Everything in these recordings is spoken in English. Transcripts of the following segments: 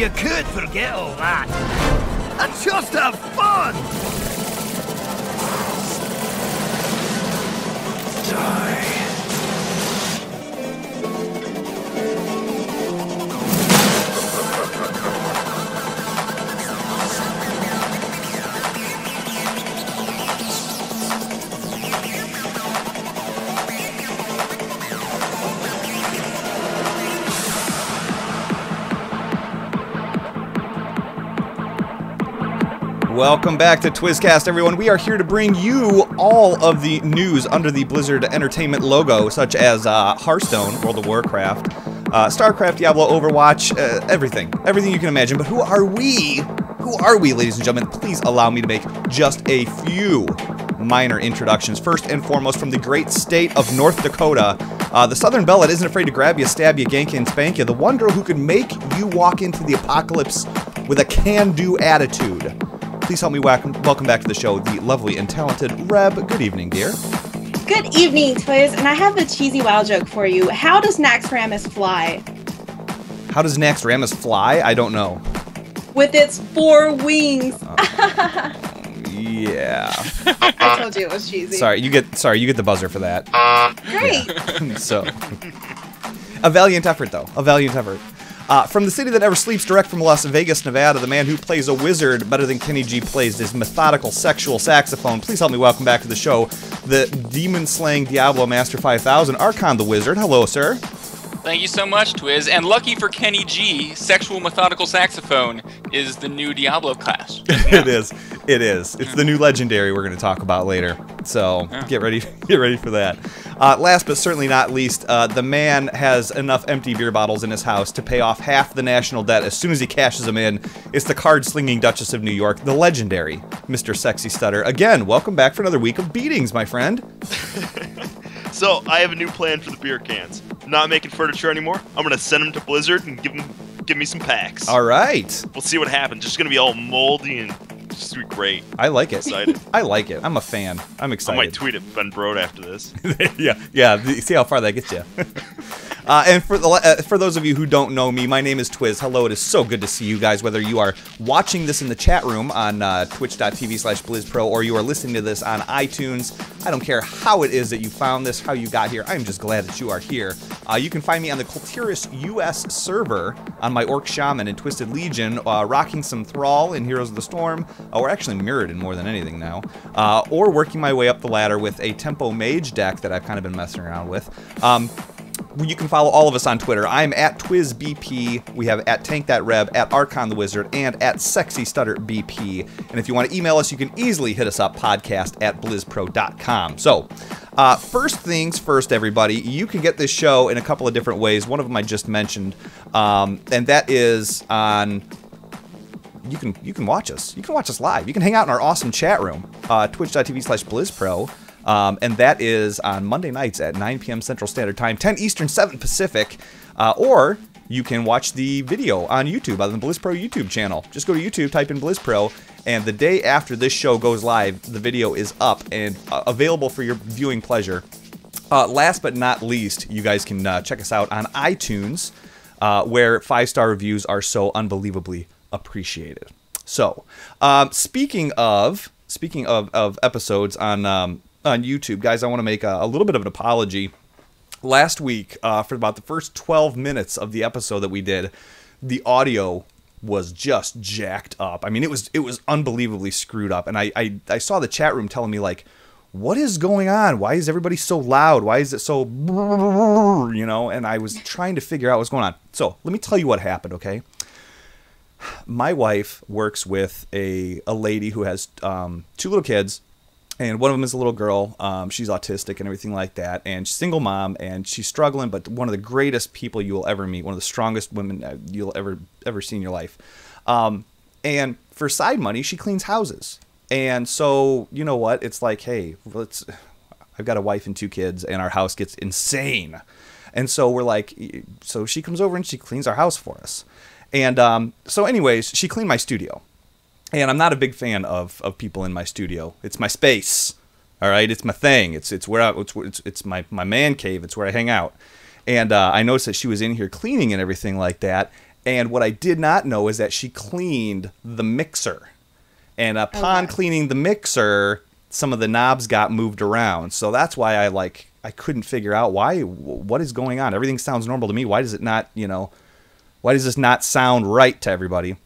you could forget all that. And just have fun! Welcome back to Twizzcast, everyone. We are here to bring you all of the news under the Blizzard Entertainment logo, such as uh, Hearthstone, World of Warcraft, uh, StarCraft, Diablo, Overwatch, uh, everything. Everything you can imagine. But who are we? Who are we, ladies and gentlemen? Please allow me to make just a few minor introductions. First and foremost, from the great state of North Dakota, uh, the Southern Belle that isn't afraid to grab you, stab you, gank you, and spank you. The one girl who can make you walk into the apocalypse with a can-do attitude. Please help me welcome, welcome back to the show the lovely and talented Reb. Good evening, dear. Good evening, Twiz, and I have a cheesy wow joke for you. How does Naxxramas fly? How does Naxxramas fly? I don't know. With its four wings. Uh, yeah. I told you it was cheesy. Sorry, you get sorry, you get the buzzer for that. Great. so, a valiant effort, though. A valiant effort. Uh, from the city that never sleeps, direct from Las Vegas, Nevada, the man who plays a wizard better than Kenny G plays his methodical sexual saxophone. Please help me welcome back to the show the demon slaying Diablo Master 5000, Archon the Wizard. Hello, sir. Thank you so much, Twiz. And lucky for Kenny G, sexual methodical saxophone is the new Diablo class. it is. It is. It's the new legendary we're going to talk about later. So Yeah. get ready. Get ready for that. Uh, last but certainly not least, uh, the man has enough empty beer bottles in his house to pay off half the national debt as soon as he cashes them in. It's the card-slinging Duchess of New York, the legendary Mr. Sexy Stutter. Again, welcome back for another week of beatings, my friend. So I have a new plan for the beer cans. Not making furniture anymore. I'm gonna send them to Blizzard and give them, give me some packs. All right. We'll see what happens. Just gonna be all moldy and just be great. I like it. Excited. I like it. I'm a fan. I'm excited. I might tweet at Ben Brode after this. yeah, yeah. See how far that gets you. uh, and for the uh, for those of you who don't know me, my name is Twiz. Hello, it is so good to see you guys. Whether you are watching this in the chat room on uh, Twitch.tv/slash BlizzPro or you are listening to this on iTunes, I don't care how it is that you found this, how you got here. I'm just glad that you are here. Uh, you can find me on the Kul Tiras US server on my Orc Shaman and Twisted Legion, uh, rocking some Thrall in Heroes of the Storm. Uh, or actually Muradin more than anything now. Or working my way up the ladder with a Tempo Mage deck that I've kind of been messing around with. Um, you can follow all of us on Twitter. I'm at TwizBP. We have at TankThatReb, at Archon the Wizard, and at SexyStutterBP. And if you want to email us, you can easily hit us up, podcast at blizzpro.com. So, uh, first things first, everybody, you can get this show in a couple of different ways. One of them I just mentioned, um, and that is on you can you can watch us. You can watch us live. You can hang out in our awesome chat room, uh, twitch.tv slash blizzpro. Um, and that is on Monday nights at 9 p.m. Central Standard Time, 10 Eastern, 7 Pacific. Uh, or you can watch the video on YouTube on the BlizzPro YouTube channel. Just go to YouTube, type in BlizzPro, and the day after this show goes live, the video is up and uh, available for your viewing pleasure. Uh, last but not least, you guys can uh, check us out on iTunes, uh, where five star reviews are so unbelievably appreciated. So, um, speaking of speaking of, of episodes on um, on YouTube, guys, I want to make a, a little bit of an apology. Last week, uh, for about the first 12 minutes of the episode that we did, the audio was just jacked up. I mean, it was it was unbelievably screwed up, and I I, I saw the chat room telling me like what is going on? Why is everybody so loud? Why is it so, you know? And I was trying to figure out what's going on. So let me tell you what happened, okay? My wife works with a, a lady who has um, two little kids, and one of them is a little girl. Um, she's autistic and everything like that, and she's single mom, and she's struggling. But one of the greatest people you will ever meet, one of the strongest women you'll ever ever see in your life. Um, and for side money, she cleans houses. And so, you know what? It's like, hey, let's. I've got a wife and two kids, and our house gets insane. And so we're like, so she comes over and she cleans our house for us. And um, so, anyways, she cleaned my studio. And I'm not a big fan of, of people in my studio. It's my space. All right, it's my thing. It's it's where I, it's it's, it's my my man cave. It's where I hang out. And uh, I noticed that she was in here cleaning and everything like that. And what I did not know is that she cleaned the mixer. And upon Okay. cleaning the mixer, some of the knobs got moved around. So that's why I like I couldn't figure out why what is going on. Everything sounds normal to me. Why does it not, you know, why does this not sound right to everybody?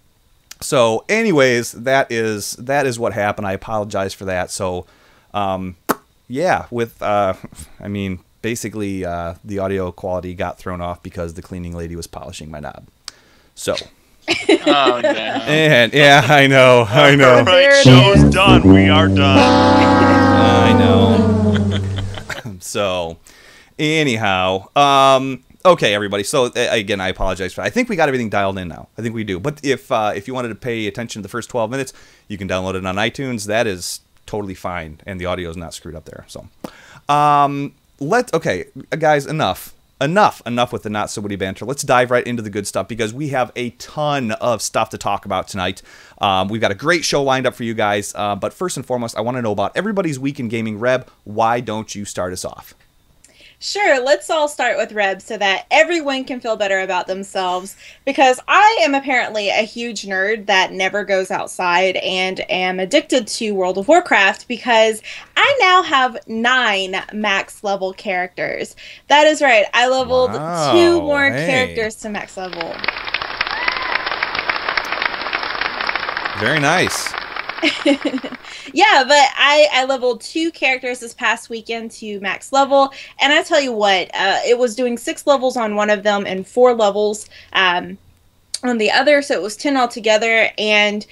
So, anyways, that is that is what happened. I apologize for that. So, um, yeah, with uh, I mean, basically, uh, the audio quality got thrown off because the cleaning lady was polishing my knob. So, Oh, no. and yeah, I know, I know, All There right, show's done. We are done. I know. so, anyhow, um, okay, everybody. So uh, again, I apologize for. I think we got everything dialed in now. I think we do. But if uh, if you wanted to pay attention to the first 12 minutes, you can download it on iTunes. That is totally fine, and the audio is not screwed up there. So, um, let okay, guys, enough. Enough, enough with the not so witty banter. Let's dive right into the good stuff because we have a ton of stuff to talk about tonight. Um, we've got a great show lined up for you guys. Uh, but first and foremost, I want to know about everybody's week in gaming. Reb, why don't you start us off? Sure, let's all start with Reb so that everyone can feel better about themselves. Because I am apparently a huge nerd that never goes outside and am addicted to World of Warcraft because I now have nine max level characters. That is right, I leveled Wow, two more hey. characters to max level. Very nice. yeah, but I I leveled two characters this past weekend to max level, and I tell you what, uh, it was doing six levels on one of them and four levels um, on the other, so it was ten altogether. And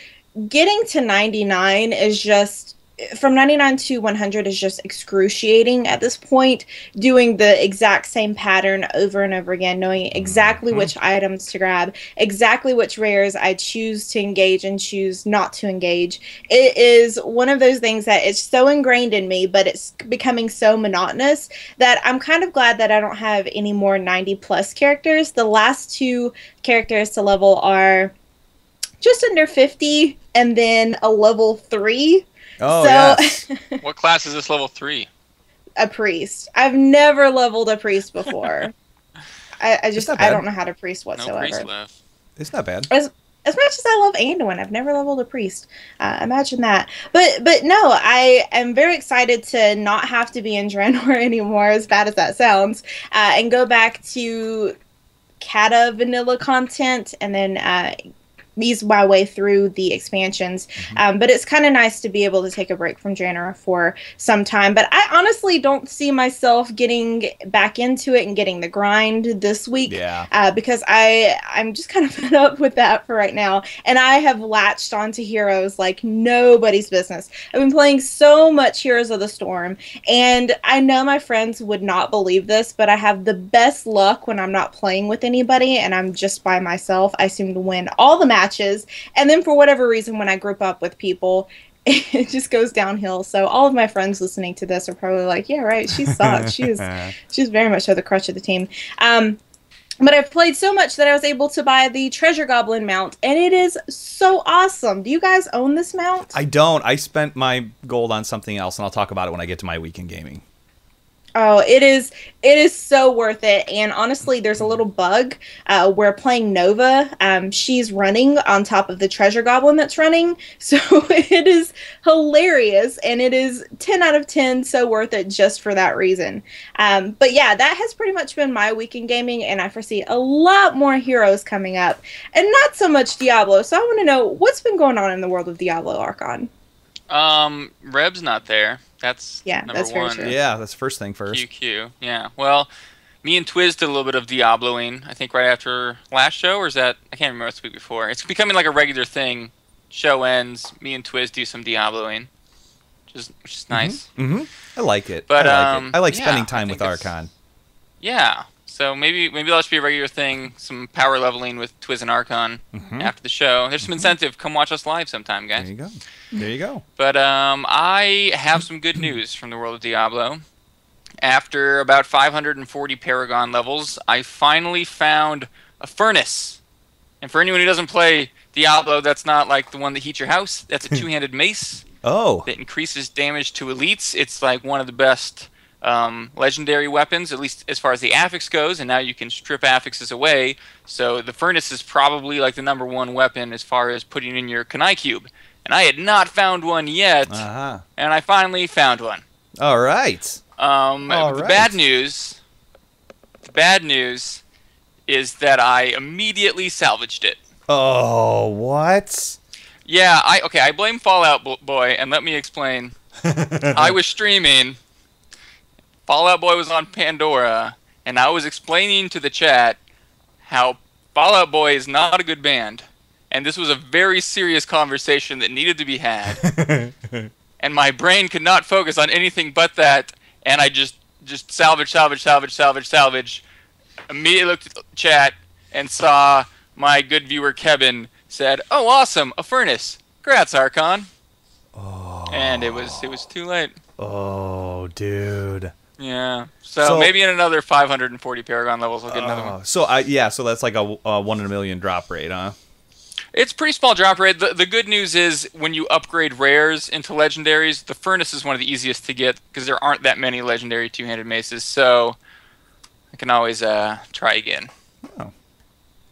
getting to ninety nine is just from 99 to 100 is just excruciating at this point doing the exact same pattern over and over again knowing mm-hmm. exactly mm-hmm. which items to grab exactly which rares i choose to engage and choose not to engage. It is one of those things that is so ingrained in me but it's becoming so monotonous that i'm kind of glad that i don't have any more 90 plus characters. The last two characters to level are just under 50 and then a level 3 Oh so yes. What class is this level three? a priest. I've never leveled a priest before. I, I just I don't know how to priest No whatsoever. priest left. It's not bad. as as much as I love Anduin, I've never leveled a priest. Uh, imagine that. But but no, I am very excited to not have to be in Draenor anymore, as bad as that sounds, uh, and go back to Kata vanilla content, and then uh, ease my way through the expansions. Um, but it's kind of nice to be able to take a break from Draenor for some time. But I honestly don't see myself getting back into it and getting the grind this week Yeah. uh, because I I'm just kind of fed up with that for right now, and I have latched onto heroes like nobody's business. I've been playing so much Heroes of the Storm, and I know my friends would not believe this, but I have the best luck when I'm not playing with anybody and I'm just by myself. I seem to win all the matches, and then for whatever reason, when I group up with people. It just goes downhill. So all of my friends listening to this are probably like, "Yeah, right. She sucks. She is she's very much so the crutch of the team. Um, but I've played so much that I was able to buy the Treasure Goblin mount, and it is so awesome. Do you guys own this mount? I don't. I spent my gold on something else, and I'll talk about it when I get to my weekend gaming. Oh, it is it is so worth it. And honestly, there's a little bug uh, where playing Nova, um, she's running on top of the treasure goblin that's running. So it is hilarious, and it is 10 out of 10, so worth it just for that reason. Um, but yeah, that has pretty much been my week in gaming, and I foresee a lot more heroes coming up, and not so much Diablo. So I want to know what's been going on in the world of Diablo Archon. Um, Reb's not there. That's Yeah, number that's very one. Yeah, that's first thing first. QQ. Yeah. Well, me and Twiz did a little bit of Diabloing. I think right after last show, or is that I can't remember. It's the week before. It's becoming like a regular thing. Show ends. Me and Twiz do some Diabloing, which is which is nice. Mm-hmm. I like it. But, I like um, it. I like yeah, spending I time with Archon. Yeah. So maybe maybe that should be a regular thing. Some power leveling with Twiz and Archon Mhm. after the show. There's some incentive. Come watch us live sometime, guys. There you go. There you go. But um, I have some good news from the world of Diablo. After about 540 Paragon levels, I finally found a furnace. And for anyone who doesn't play Diablo, that's not like the one that heats your house. That's a two-handed mace Oh, that increases damage to elites. It's like one of the best um, legendary weapons, at least as far as the affix goes, and now you can strip affixes away. So the furnace is probably like the number one weapon as far as putting in your Kanai cube. And I had not found one yet, Uh huh. and I finally found one. All right. Um, All the bad news, the bad news, is that I immediately salvaged it. Oh, what? Yeah, I okay. I blame Fall Out Boy, and let me explain. I was streaming. Fall Out Boy was on Pandora, and I was explaining to the chat how Fall Out Boy is not a good band, and this was a very serious conversation that needed to be had. and my brain could not focus on anything but that, and I just just salvage, salvage, salvage, salvage, salvage. Immediately looked at the chat and saw my good viewer Kevin said, "Oh, awesome, a furnace. Congrats, Archon." And it was it was too late. Oh, dude. Yeah. So, So- maybe in another 540 Paragon levels, I'll get another one. Oh, so I yeah, so that's like a, a one in a million drop rate, huh? It's pretty small drop rate. The, the good news is when you upgrade rares into legendaries, the furnace is one of the easiest to get because there aren't that many legendary two-handed maces. So I can always uh, try again. Oh.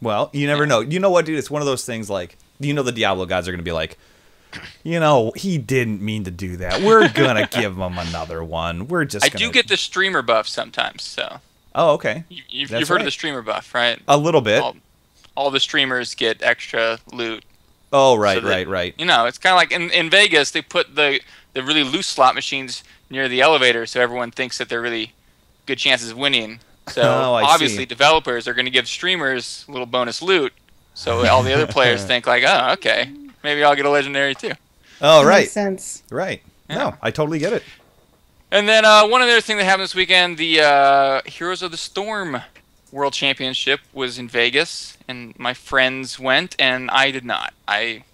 Well, you never know. You know what, dude? It's one of those things like you know the Diablo gods are gonna be like, you know, he didn't mean to do that. We're gonna give him another one. We're just. I gonna... do get the streamer buff sometimes. So Oh, okay. you, you've, you've heard right. of the streamer buff, right? A little bit. All, all the streamers get extra loot. Oh, right, so that- right, right. You know, it's kind of like in, in Vegas, they put the the really loose slot machines near the elevator, so everyone thinks that they're really good chances of winning. So Oh, obviously, see. developers are going to give streamers a little bonus loot, so all the other players think like, oh, okay, maybe I'll get a legendary too. Oh, That right, Makes sense. right. Yeah. No, I totally get it. And then uh, one other thing that happened this weekend: the uh, Heroes of the Storm World Championship was in Vegas, and my friends went, and I did not. I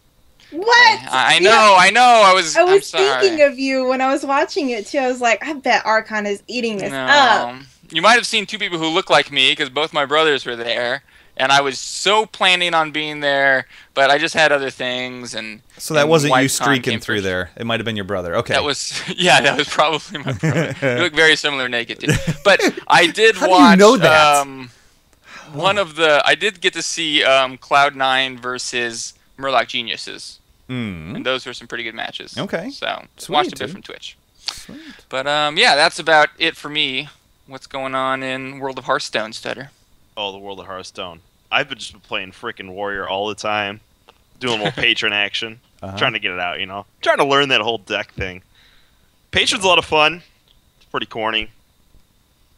What? I, I Yeah. know, I know. I was. I I'm was sorry. thinking of you when I was watching it too. I was like, I bet Archon is eating this up. No. You might have seen two people who look like me because both my brothers were there, and I was so planning on being there, but I just had other things, and So that and wasn't you streaking through there. It might have been your brother. Okay. That was yeah, that was probably my brother. you look very similar naked too. But I did How do you watch know that? um one of the I did get to see um Cloud9 versus Murloc Geniuses. Mm. And those were some pretty good matches. Okay. So Sweet, watched a bit dude. from Twitch. Sweet. But um yeah, that's about it for me. What's going on in World of Hearthstone, Stutter? Oh, the World of Hearthstone. I've been just been playing freaking Warrior all the time, doing a little patron action, Uh-huh. trying to get it out. You know, trying to learn that whole deck thing. Patron's a lot of fun. It's pretty corny,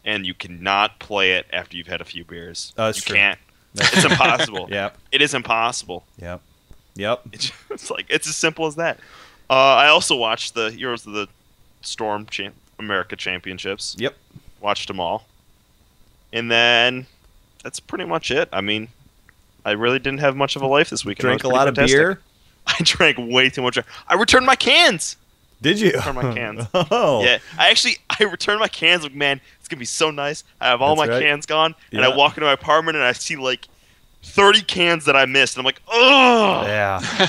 and you cannot play it after you've had a few beers. Oh, that's you true. can't. That's- It's impossible. Yep. It is impossible. Yep. Yep. It's, it's like it's as simple as that. Uh, I also watched the Heroes of the Storm Champ- America Championships. Yep. Watched them all, and then that's pretty much it. I mean, I really didn't have much of a life this weekend. It Drank a was pretty lot of beer. I drank way too much. I returned my cans. Did you? Return my cans. Oh. Yeah, I actually I returned my cans. Like, man, it's gonna be so nice. I have all That's my right. cans gone, and I walk into my apartment and I see like thirty cans that I missed. And I'm like, oh, Yeah.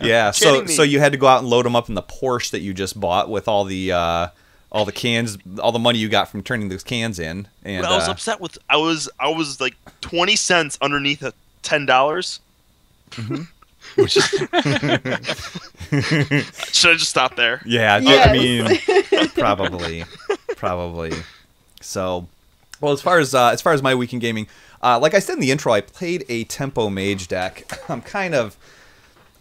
Yeah. So me. so you had to go out and load them up in the Porsche that you just bought with all the uh, all the cans, all the money you got from turning those cans in. And But I was uh, upset with. I was I was like twenty cents underneath a ten dollars. Mm-hmm. Which is, should I just stop there? yeah. I mean, probably, probably. So, well, as far as uh, as far as my weekend gaming, uh, like I said in the intro, I played a tempo mage deck. I'm kind of.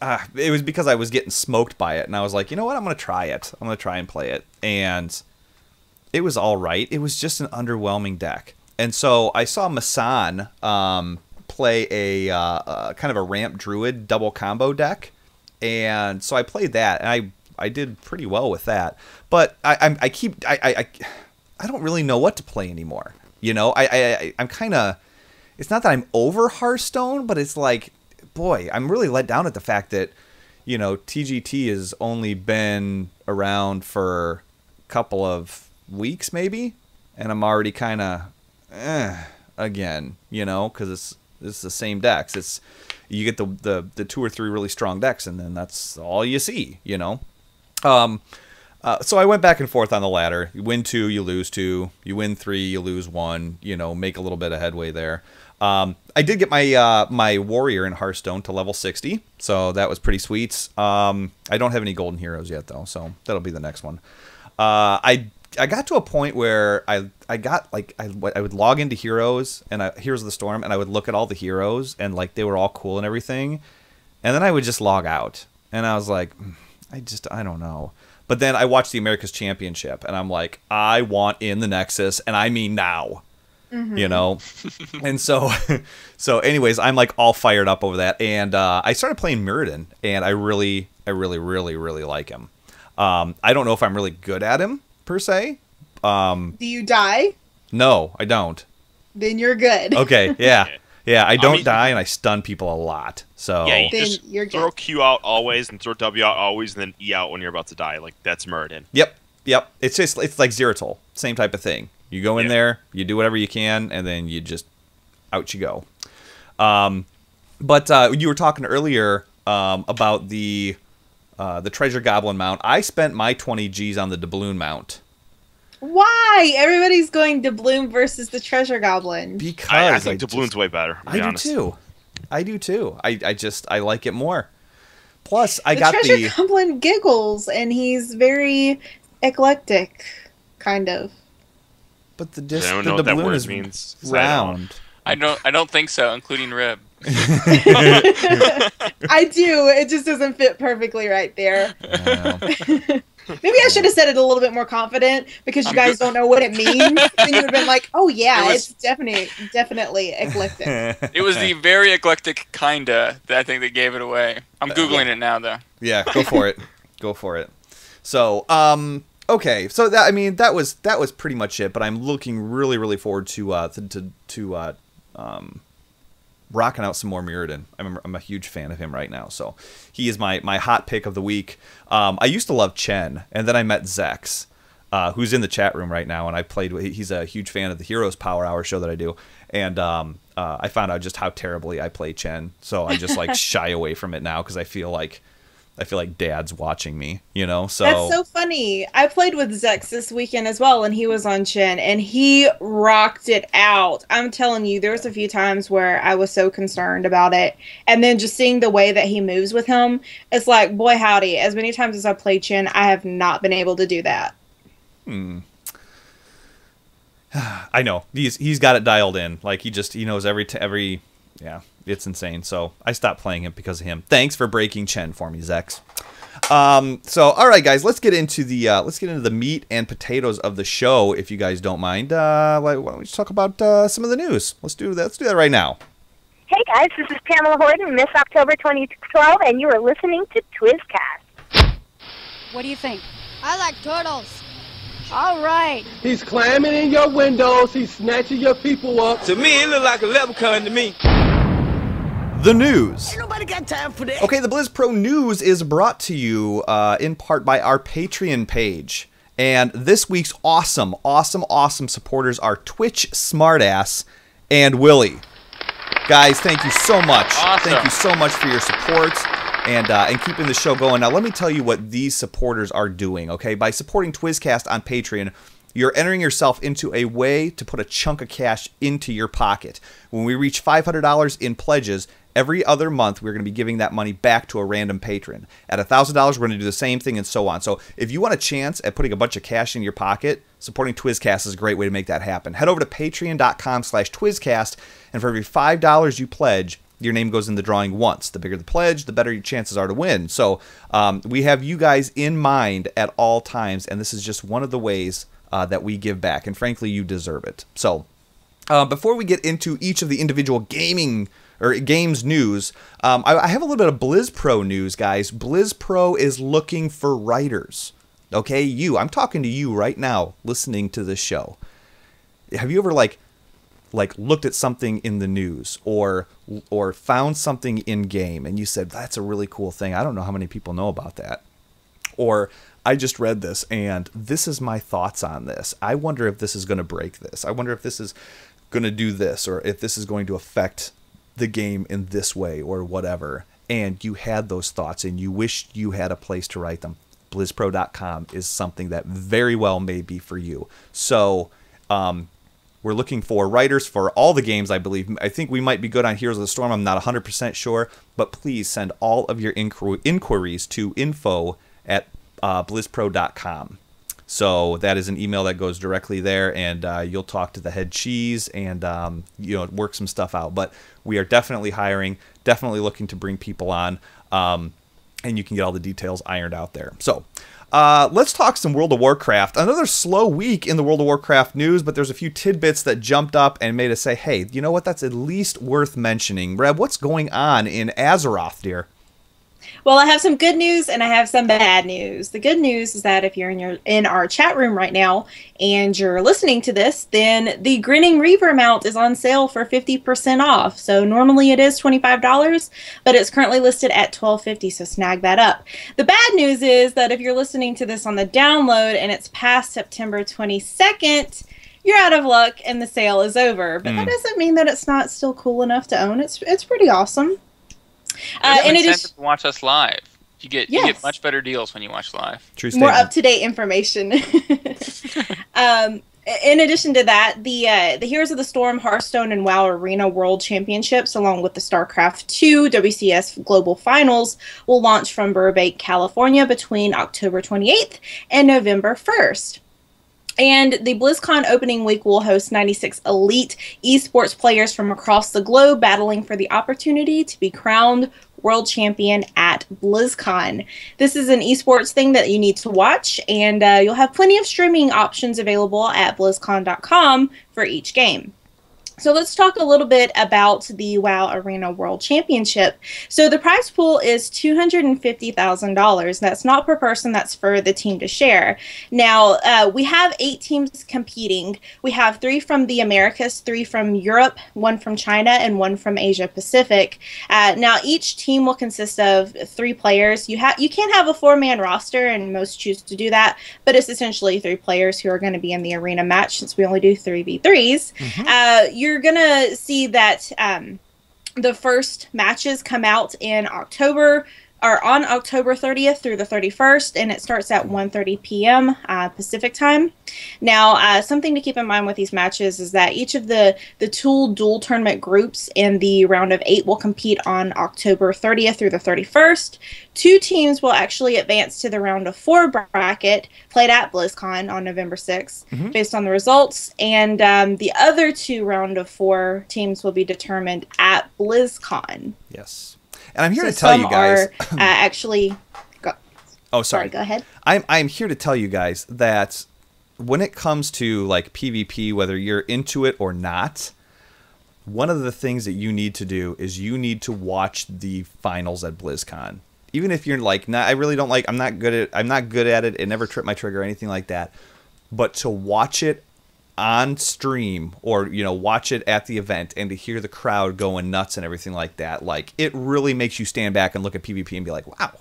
Uh, it was because I was getting smoked by it, and I was like, you know what? I'm gonna try it. I'm gonna try and play it, and it was all right. It was just an underwhelming deck, and so I saw Masan um, play a uh, uh, kind of a ramp druid double combo deck, and so I played that, and I I did pretty well with that. But I I'm, I keep I, I I I don't really know what to play anymore. You know, I I, I I'm kind of it's not that I'm over Hearthstone, but it's like, boy, I'm really let down at the fact that, you know, TGT has only been around for a couple of weeks, maybe, and I'm already kind of, eh, again, you know, because it's it's the same decks. It's you get the, the the two or three really strong decks, and then that's all you see, you know. Um, Uh, so I went back and forth on the ladder. You win two, you lose two. You win three, you lose one. You know, make a little bit of headway there. Um, I did get my uh, my warrior in Hearthstone to level 60, so that was pretty sweet. Um, I don't have any golden heroes yet though, so that'll be the next one. Uh, I I got to a point where I I got like I, I would log into heroes and I, Heroes of the Storm and I would look at all the heroes and like they were all cool and everything, and then I would just log out and I was like, "Mm, I just I don't know. But then I watched the America's Championship and I'm like, I want in the Nexus and I mean now you know and so so anyways i'm like all fired up over that and uh, i started playing Muradin, and i really i really really really like him um, i don't know if i'm really good at him per se um, Do you die? no i don't Then you're good. okay yeah yeah i don't mean- die and i stun people a lot so Yeah, you Then just you're good. throw Q out always and throw W out always and then E out when you're about to die. Like that's Muradin. Yep, yep. It's just it's like Zeratul, same type of thing. You go in Yeah. there, you do whatever you can, and then you just out you go. Um, but uh, you were talking earlier um, about the uh, the treasure goblin mount. I spent my twenty G's on the doubloon mount Why? Everybody's going to Bloom versus the Treasure Goblin. because I, I think just- Doubloon's way better. To I be do too. I do too. I, I just I like it more. Plus, I the got Treasure the Goblin giggles, and he's very eclectic, kind of. But the disc, I don't the know what that doubloon word is means. 'cause I don't. round. I don't. I don't think so, including Reb. I do. It just doesn't fit perfectly right there. Yeah. Maybe I should have said it a little bit more confident because you I'm guys go- don't know what it means. then you would have been like, "Oh yeah, It was- it's definitely definitely eclectic." It was the very eclectic kinda that I think that gave it away. I'm googling it now though. Yeah, go for it. Go for it. So, um, okay. So that I mean that was that was pretty much it. But I'm looking really really forward to uh to to, to uh um rocking out some more Muradin. I'm I'm a huge fan of him right now. So he is my my hot pick of the week. Um, I used to love Chen, and then I met Zex. Uh, who's in the chat room right now, and I played. with He's a huge fan of the Heroes Power Hour show that I do, and um, uh, I found out just how terribly I play Chen. So I just like shy away from it now because I feel like I feel like Dad's watching me, you know. So, That's so funny. I played with Zex this weekend as well, and he was on Chen, and he rocked it out. I'm telling you, there was a few times where I was so concerned about it, and then just seeing the way that he moves with him, it's like, boy, howdy. As many times as I played Chen, I have not been able to do that. Hmm. I know he's he's got it dialed in. Like he just he knows every t- every yeah, it's insane. So I stopped playing him because of him. Thanks for breaking Chen for me, Zex. Um, so all right, guys, let's get into the uh, let's get into the meat and potatoes of the show, if you guys don't mind. Uh, why why don't we just talk about uh, some of the news? Let's do that. Let's do that right now. Hey guys, this is Pamela Horton, Miss October 2012, and you are listening to Twizzcast. What do you think? I like turtles. All right. He's climbing in your windows. He's snatching your people up. To me, it looked like a leprechaun to me. The news. Nobody got time for that. Okay, the Blizz Pro News is brought to you uh, in part by our Patreon page. And this week's awesome, awesome, awesome supporters are Twitch Smartass and Willie. Guys, thank you so much. Awesome. Thank you so much for your support and uh, and keeping the show going. Now, let me tell you what these supporters are doing. Okay, by supporting Twizzcast on Patreon, you're entering yourself into a way to put a chunk of cash into your pocket. When we reach $500 in pledges, every other month we're going to be giving that money back to a random patron. At $1,000, we're going to do the same thing and so on. So if you want a chance at putting a bunch of cash in your pocket, supporting Twizzcast is a great way to make that happen. Head over to patreon.com slash Twizzcast, and for every $5 you pledge, your name goes in the drawing once. The bigger the pledge, the better your chances are to win. So um, we have you guys in mind at all times, and this is just one of the ways uh, that we give back. And frankly, you deserve it. So uh, before we get into each of the individual gaming or games news, um, I, I have a little bit of Blizz Pro news, guys. Blizz Pro is looking for writers. Okay, you. I'm talking to you right now, listening to this show. Have you ever like like looked at something in the news or or found something in game and you said that's a really cool thing. I don't know how many people know about that. Or I just read this and this is my thoughts on this. I wonder if this is going to break this. I wonder if this is going to do this or if this is going to affect the game in this way or whatever. And you had those thoughts and you wished you had a place to write them. blizzpro.com is something that very well may be for you. So, um, we're looking for writers for all the games, I believe. I think we might be good on Heroes of the Storm. I'm not 100% sure, but please send all of your inqu- inquiries to info at uh, blizzpro.com. So that is an email that goes directly there, and uh, you'll talk to the head cheese and um, you know work some stuff out. But we are definitely hiring, definitely looking to bring people on, um, and you can get all the details ironed out there. So. Uh, let's talk some World of Warcraft. Another slow week in the World of Warcraft news, but there's a few tidbits that jumped up and made us say, hey, you know what? That's at least worth mentioning. Reb, what's going on in Azeroth, dear? Well, I have some good news and I have some bad news. The good news is that if you're in your in our chat room right now and you're listening to this, then the Grinning Reaver mount is on sale for 50% off. So normally it is $25, but it's currently listed at $12.50, so snag that up. The bad news is that if you're listening to this on the download and it's past September 22nd, you're out of luck and the sale is over. But that hmm. doesn't mean that it's not still cool enough to own. It's it's pretty awesome. Uh, There's in no to watch us live. You get you get much better deals when you watch live. True more up to date information. um, in addition to that, the uh, the Heroes of the Storm, Hearthstone, and WoW Arena World Championships, along with the StarCraft II WCS Global Finals, will launch from Burbank, California, between October 28th and November 1st. And the BlizzCon opening week will host 96 elite esports players from across the globe battling for the opportunity to be crowned world champion at BlizzCon. This is an esports thing that you need to watch, and uh, you'll have plenty of streaming options available at BlizzCon.com for each game. So let's talk a little bit about the WoW Arena World Championship. So the prize pool is $250,000. That's not per person, that's for the team to share. Now, uh, we have eight teams competing. We have three from the Americas, three from Europe, one from China, and one from Asia Pacific. Uh, now, each team will consist of three players. You have you can't have a four man roster, and most choose to do that, but it's essentially three players who are going to be in the arena match since we only do 3v3s. Uh, you're going to see that um, the first matches come out in October or on October 30th through the 31st, and it starts at 1:30 p.m. Uh, Pacific time. Now, uh, something to keep in mind with these matches is that each of the the Tool Dual Tournament groups in the round of eight will compete on October 30th through the 31st. Two teams will actually advance to the round of four bracket, played at BlizzCon on November 6th, based on the results, and um, the other two round of four teams will be determined at BlizzCon. Yes. And I'm here So to tell you guys. are uh, actually. Go, oh, sorry, sorry. go ahead. I'm I'm here to tell you guys that when it comes to like PvP, whether you're into it or not, one of the things that you need to do is you need to watch the finals at BlizzCon. Even if you're like, nah, I really don't like, I'm not good at, I'm not good at it. It never tripped my trigger or anything like that. But to watch it on stream or you know watch it at the event and to hear the crowd going nuts and everything like that, like it really makes you stand back and look at PvP and be like, wow,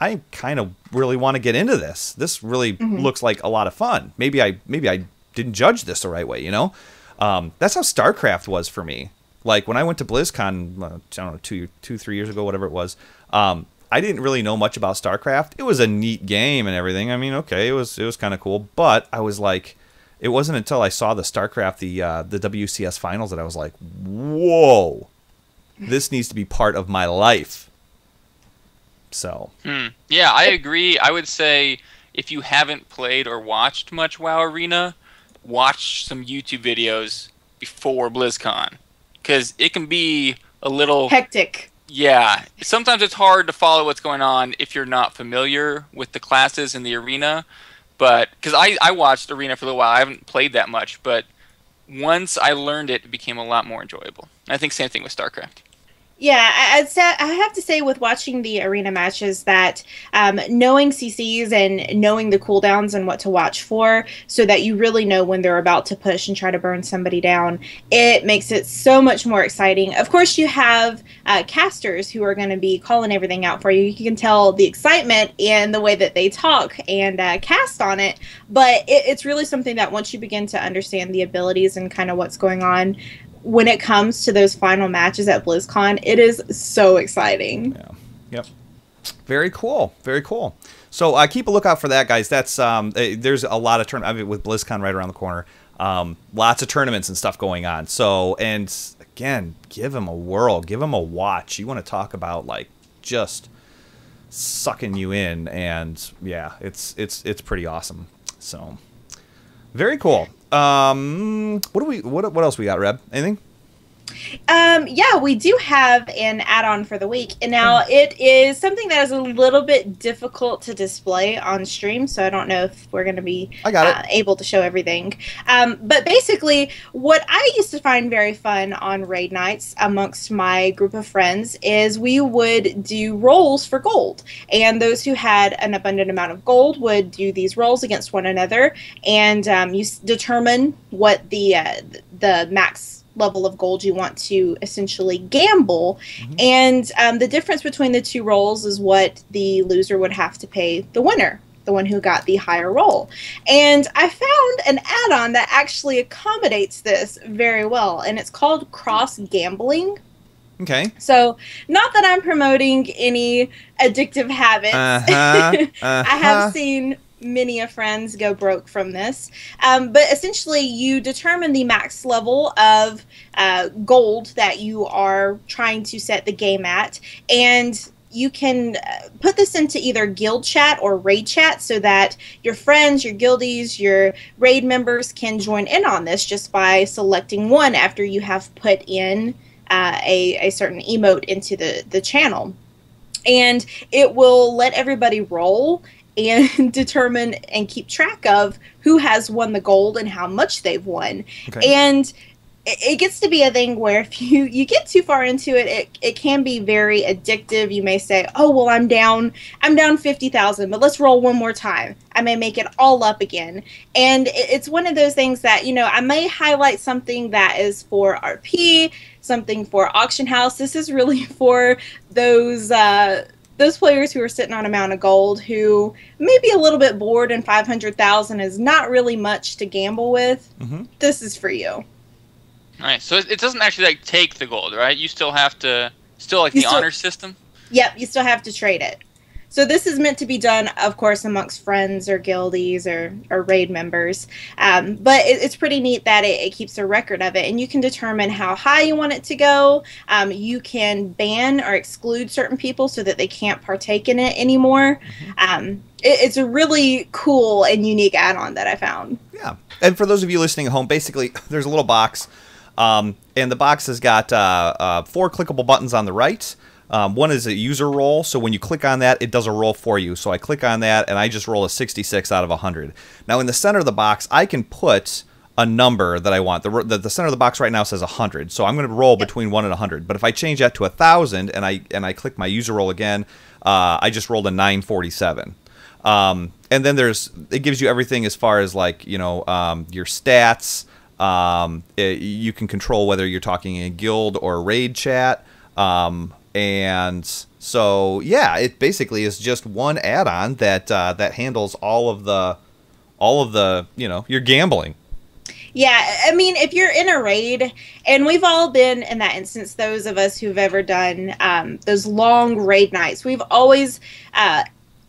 I kind of really want to get into this. This really looks like a lot of fun. Maybe I maybe I didn't judge this the right way, you know. Um, that's how StarCraft was for me. Like when I went to BlizzCon, uh, I don't know, two, two, three years ago, whatever it was. Um, I didn't really know much about StarCraft. It was a neat game and everything. I mean, okay, it was it was kind of cool, but I was like, it wasn't until I saw the StarCraft the uh, the WCS finals that I was like, whoa, this needs to be part of my life. So Hmm. Yeah, I agree. I would say if you haven't played or watched much WoW Arena, watch some YouTube videos before BlizzCon because it can be a little Hectic. yeah. Sometimes it's hard to follow what's going on if you're not familiar with the classes in the arena. But because I I watched Arena for a little while, I haven't played that much, but once I learned it, it became a lot more enjoyable. I think same thing with StarCraft. Yeah, I, I'd say, I have to say with watching the arena matches that um, knowing CCs and knowing the cooldowns and what to watch for, so that you really know when they're about to push and try to burn somebody down, it makes it so much more exciting. Of course, you have uh, casters who are going to be calling everything out for you. You can tell the excitement and the way that they talk and uh, cast on it, but it, it's really something that once you begin to understand the abilities and kind of what's going on, when it comes to those final matches at BlizzCon, it is so exciting. Yeah. Yep. Very cool. Very cool. So uh, keep a lookout for that, guys. That's um, eh, there's a lot of turn. I mean, with BlizzCon right around the corner. Um, lots of tournaments and stuff going on. So and again, give them a whirl, give them a watch. You want to talk about like just sucking you in, and yeah, it's it's it's pretty awesome. So very cool. Um, what do we what what else we got, Reb? Anything? Um, yeah, we do have an add-on for the week, and now it is something that is a little bit difficult to display on stream. So I don't know if we're going to be uh, able to show everything. Um, but basically, what I used to find very fun on raid nights amongst my group of friends is we would do rolls for gold, and those who had an abundant amount of gold would do these rolls against one another, and um, you s- determine what the uh, the max level of gold you want to essentially gamble. And um, the difference between the two rolls is what the loser would have to pay the winner, the one who got the higher roll. And I found an add on that actually accommodates this very well, and it's called cross gambling. Okay. So, not that I'm promoting any addictive habits. Uh-huh, I uh-huh. have seen many of friends go broke from this. Um, but essentially, you determine the max level of uh, gold that you are trying to set the game at, and you can uh, put this into either guild chat or raid chat so that your friends, your guildies, your raid members can join in on this just by selecting one after you have put in uh, a, a certain emote into the, the channel and it will let everybody roll and determine and keep track of who has won the gold and how much they've won. Okay. And it, gets to be a thing where if you you get too far into it, it it can be very addictive. You may say, "Oh, well, I'm down, I'm down fifty thousand, but let's roll one more time." I may make it all up again, and it's one of those things that you know I may highlight something that is for RP, something for auction house. This is really for those. Uh, those players who are sitting on a amount of gold who may be a little bit bored and 500,000 is not really much to gamble with. Mhm. This is for you. Nice. So it, it doesn't actually like take the gold, right? You still have to still like You the still- honor system. Yep, you still have to trade it. So this is meant to be done, of course, amongst friends or guildies or, or raid members. Um, but it, it's pretty neat that it, it keeps a record of it, and you can determine how high you want it to go. Um, you can ban or exclude certain people so that they can't partake in it anymore. Um, it, it's a really cool and unique add-on that I found. Yeah. And for those of you listening at home, basically, there's a little box, um, and the box has got uh, uh, four clickable buttons on the right. Um, one is a user roll, so when you click on that, it does a roll for you. So I click on that, and I just roll a 66 out of 100. Now, in the center of the box, I can put a number that I want. The, the, the center of the box right now says 100, so I'm going to roll between 1 and 100. But if I change that to 1,000 and I, and I click my user roll again, uh, I just rolled a 947. Um, and then there's it gives you everything as far as like you know um, your stats. Um, it- you can control whether you're talking in guild or raid chat. Um, and so yeah, it basically is just one add-on that uh, that handles all of the all of the you know your gambling. Yeah, I mean, if you're in a raid, and we've all been in that instance, those of us who've ever done um, those long raid nights, we've always uh,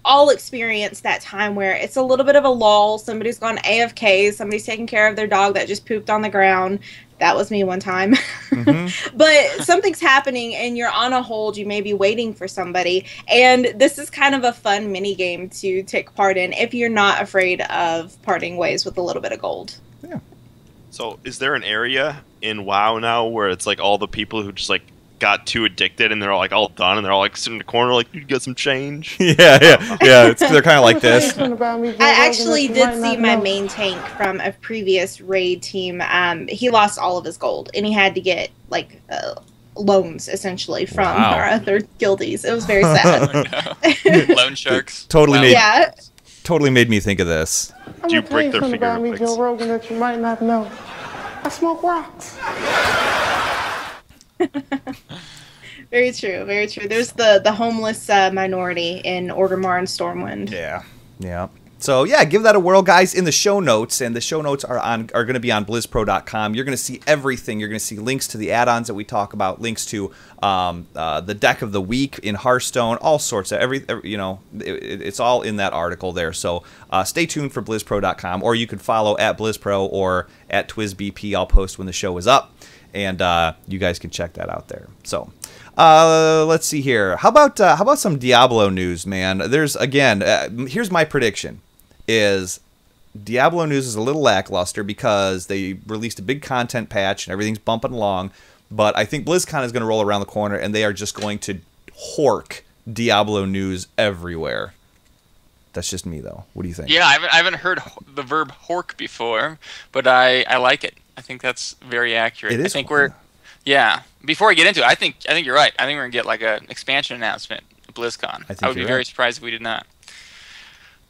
all experienced that time where it's a little bit of a lull. Somebody's gone AFK, somebody's taking care of their dog that just pooped on the ground. That was me one time. Mm-hmm. but something's happening and you're on a hold, you may be waiting for somebody. And this is kind of a fun mini game to take part in if you're not afraid of parting ways with a little bit of gold. Yeah. So, is there an area in WoW now where it's like all the people who just like got too addicted and they're all like all done and they're all like sitting in the corner like, "You get some change." yeah, yeah, yeah. It's, they're kind of like this. I actually did see my main tank from a previous raid team. Um, he lost all of his gold, and he had to get like uh, loans essentially from Wow. our other guildies. It was very sad. Loan sharks. Totally Wow. made yeah, totally made me think of this. Do you break their finger me. Joe Rogan, that you might not know. I smoke rocks. very true, very true. There's the the homeless uh, minority in Orgrimmar and Stormwind. Yeah, yeah. So yeah, give that a whirl, guys. In the show notes, and the show notes are on are going to be on BlizzPro.com. You're going to see everything. You're going to see links to the add-ons that we talk about, links to um, uh, the deck of the week in Hearthstone, all sorts of every, every you know, it, it's all in that article there. So uh, stay tuned for BlizzPro.com, or you can follow at BlizzPro or at TwizBP. I'll post when the show is up, and uh, you guys can check that out there. So. Uh, let's see here. How about uh, how about some Diablo news, man? There's again. Uh, here's my prediction: is Diablo news is a little lackluster because they released a big content patch and everything's bumping along. But I think BlizzCon is going to roll around the corner and they are just going to hork Diablo news everywhere. That's just me, though. What do you think? Yeah, I haven't, I haven't heard the verb hork before, but I, I like it. I think that's very accurate. It is I think we're yeah. Before I get into it, I think I think you're right. I think we're gonna get like an expansion announcement at BlizzCon. I think would be you're very surprised if we did not.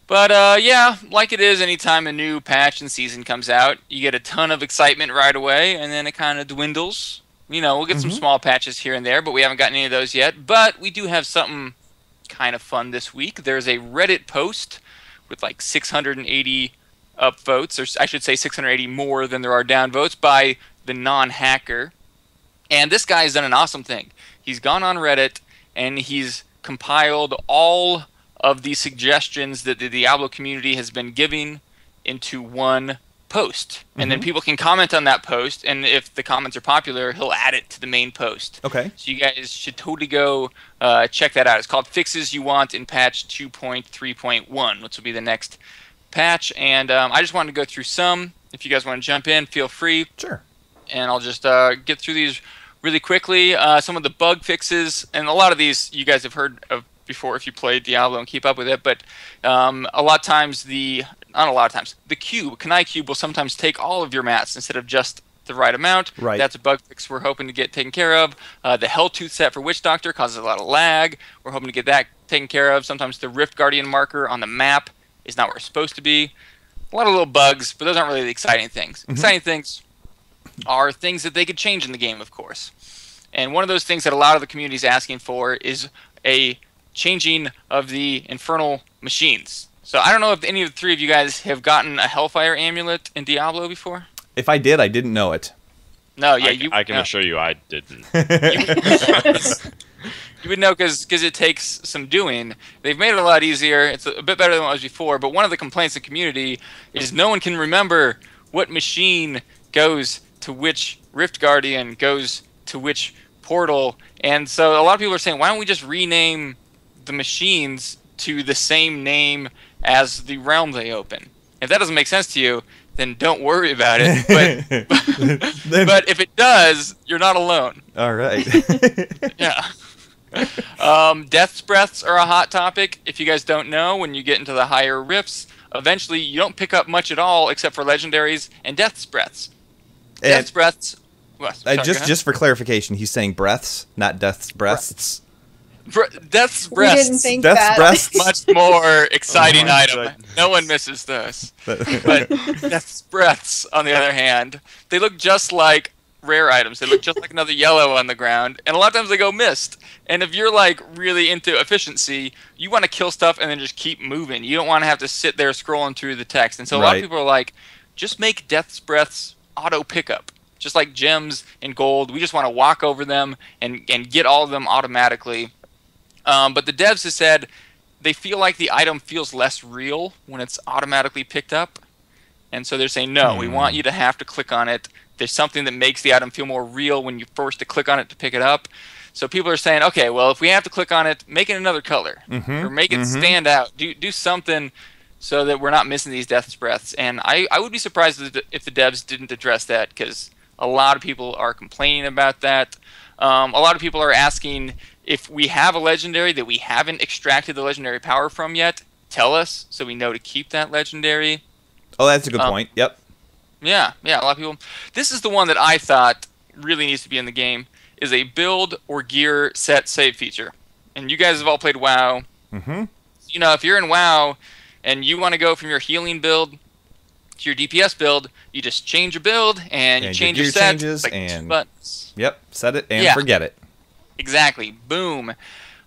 But uh, yeah, like it is anytime a new patch and season comes out, you get a ton of excitement right away, and then it kind of dwindles. You know, we'll get some Mhm. small patches here and there, but we haven't gotten any of those yet. But we do have something kind of fun this week. There's a Reddit post with like 680 up votes, or I should say 680 more than there are down votes by the non-hacker. And this guy has done an awesome thing. He's gone on Reddit and he's compiled all of the suggestions that the Diablo community has been giving into one post. And then Mhm. people can comment on that post, and if the comments are popular, he'll add it to the main post. Okay. So you guys should totally go uh, check that out. It's called Fixes You Want in patch 2.3.1, which will be the next patch. And um, I just wanted to go through some. If you guys want to jump in, feel free. Sure. And I'll just uh, get through these really quickly. Uh, some of the bug fixes, and a lot of these you guys have heard of before if you play Diablo and keep up with it. But um, a lot of times the not a lot of times the cube, Kanai cube, will sometimes take all of your mats instead of just the right amount. Right. That's a bug fix we're hoping to get taken care of. Uh, the Helltooth set for Witch Doctor causes a lot of lag. We're hoping to get that taken care of. Sometimes the Rift Guardian marker on the map is not where it's supposed to be. A lot of little bugs, but those aren't really the exciting things. Mm-hmm. Exciting things are things that they could change in the game, of course. And one of those things that a lot of the community is asking for is a changing of the infernal machines. So I don't know if any of the three of you guys have gotten a Hellfire amulet in Diablo before. If I did, I didn't know it. No, yeah, I, you. I can no. assure you, I didn't. you would know because it takes some doing. They've made it a lot easier. It's a bit better than what it was before. But one of the complaints in the community is no one can remember what machine goes to which Rift Guardian goes to which portal. And so a lot of people are saying, why don't we just rename the machines to the same name as the realm they open? If that doesn't make sense to you, then don't worry about it. But Then- but if it does, you're not alone. All right. Yeah. um, death's breaths are a hot topic. If you guys don't know, when you get into the higher rifts, eventually you don't pick up much at all except for legendaries and death's breaths. Death's breaths. What? uh, Sorry, go just just for clarification, he's saying breaths, not death's breasts. Bre- death's We breaths. didn't think Death's that. breasts. much more exciting Oh item. goodness. No one misses those. But- But death's breaths, on the other hand, they look just like rare items. They look just like another yellow on the ground, and a lot of times they go missed. And if you're like really into efficiency, you want to kill stuff and then just keep moving. You don't want to have to sit there scrolling through the text. And so a lot of people are like, just make death's breaths auto pickup. Just like gems and gold, we just want to walk over them and, and get all of them automatically. Um, but the devs have said they feel like the item feels less real when it's automatically picked up. And so they're saying, no, we Hmm. want you to have to click on it. There's something that makes the item feel more real when you're forced to click on it to pick it up. So people are saying, okay, well, if we have to click on it, make it another color Mhm, or make it mhm. stand out. Do, do something so that we're not missing these death's breaths. And I, I would be surprised if the, if the devs didn't address that because a lot of people are complaining about that. Um, a lot of people are asking if we have a legendary that we haven't extracted the legendary power from yet, tell us so we know to keep that legendary. oh, that's a good Um, point. Yep. Yeah, yeah, a lot of people. This is the one that I thought really needs to be in the game is a build or gear set save feature. And you guys have all played WoW. Mm-hmm. You know, if you're in WoW and you want to go from your healing build to your DPS build, you just change your build and, you And your change your, gear set. changes like two and- buttons. Yep. Set it and Yeah. forget it. Exactly. Boom.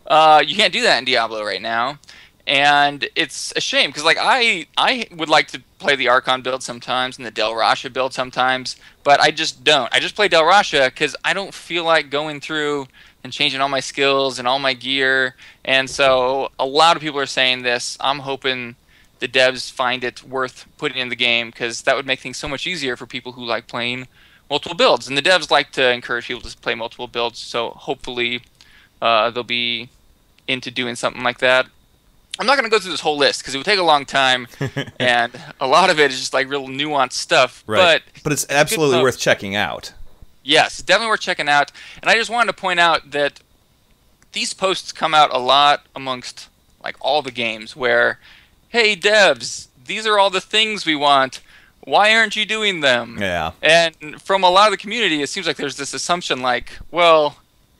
Uh, you can't do that in Diablo right now. And it's a shame because like I I would like to play the Archon build sometimes and the Tal Rasha build sometimes, but I just don't. I just play Tal Rasha because I don't feel like going through and changing all my skills and all my gear. And so a lot of people are saying this. I'm hoping the devs find it worth putting in the game because that would make things so much easier for people who like playing multiple builds. And the devs like to encourage people to play multiple builds. So hopefully uh, they'll be into doing something like that. I'm not going to go through this whole list because it would take a long time, and a lot of it is just like real nuanced stuff. Right. But but it's absolutely worth checking out. yes, definitely worth checking out. And I just wanted to point out that these posts come out a lot amongst like all the games where, hey devs, these are all the things we want. Why aren't you doing them? Yeah. And from a lot of the community, it seems like there's this assumption like, well,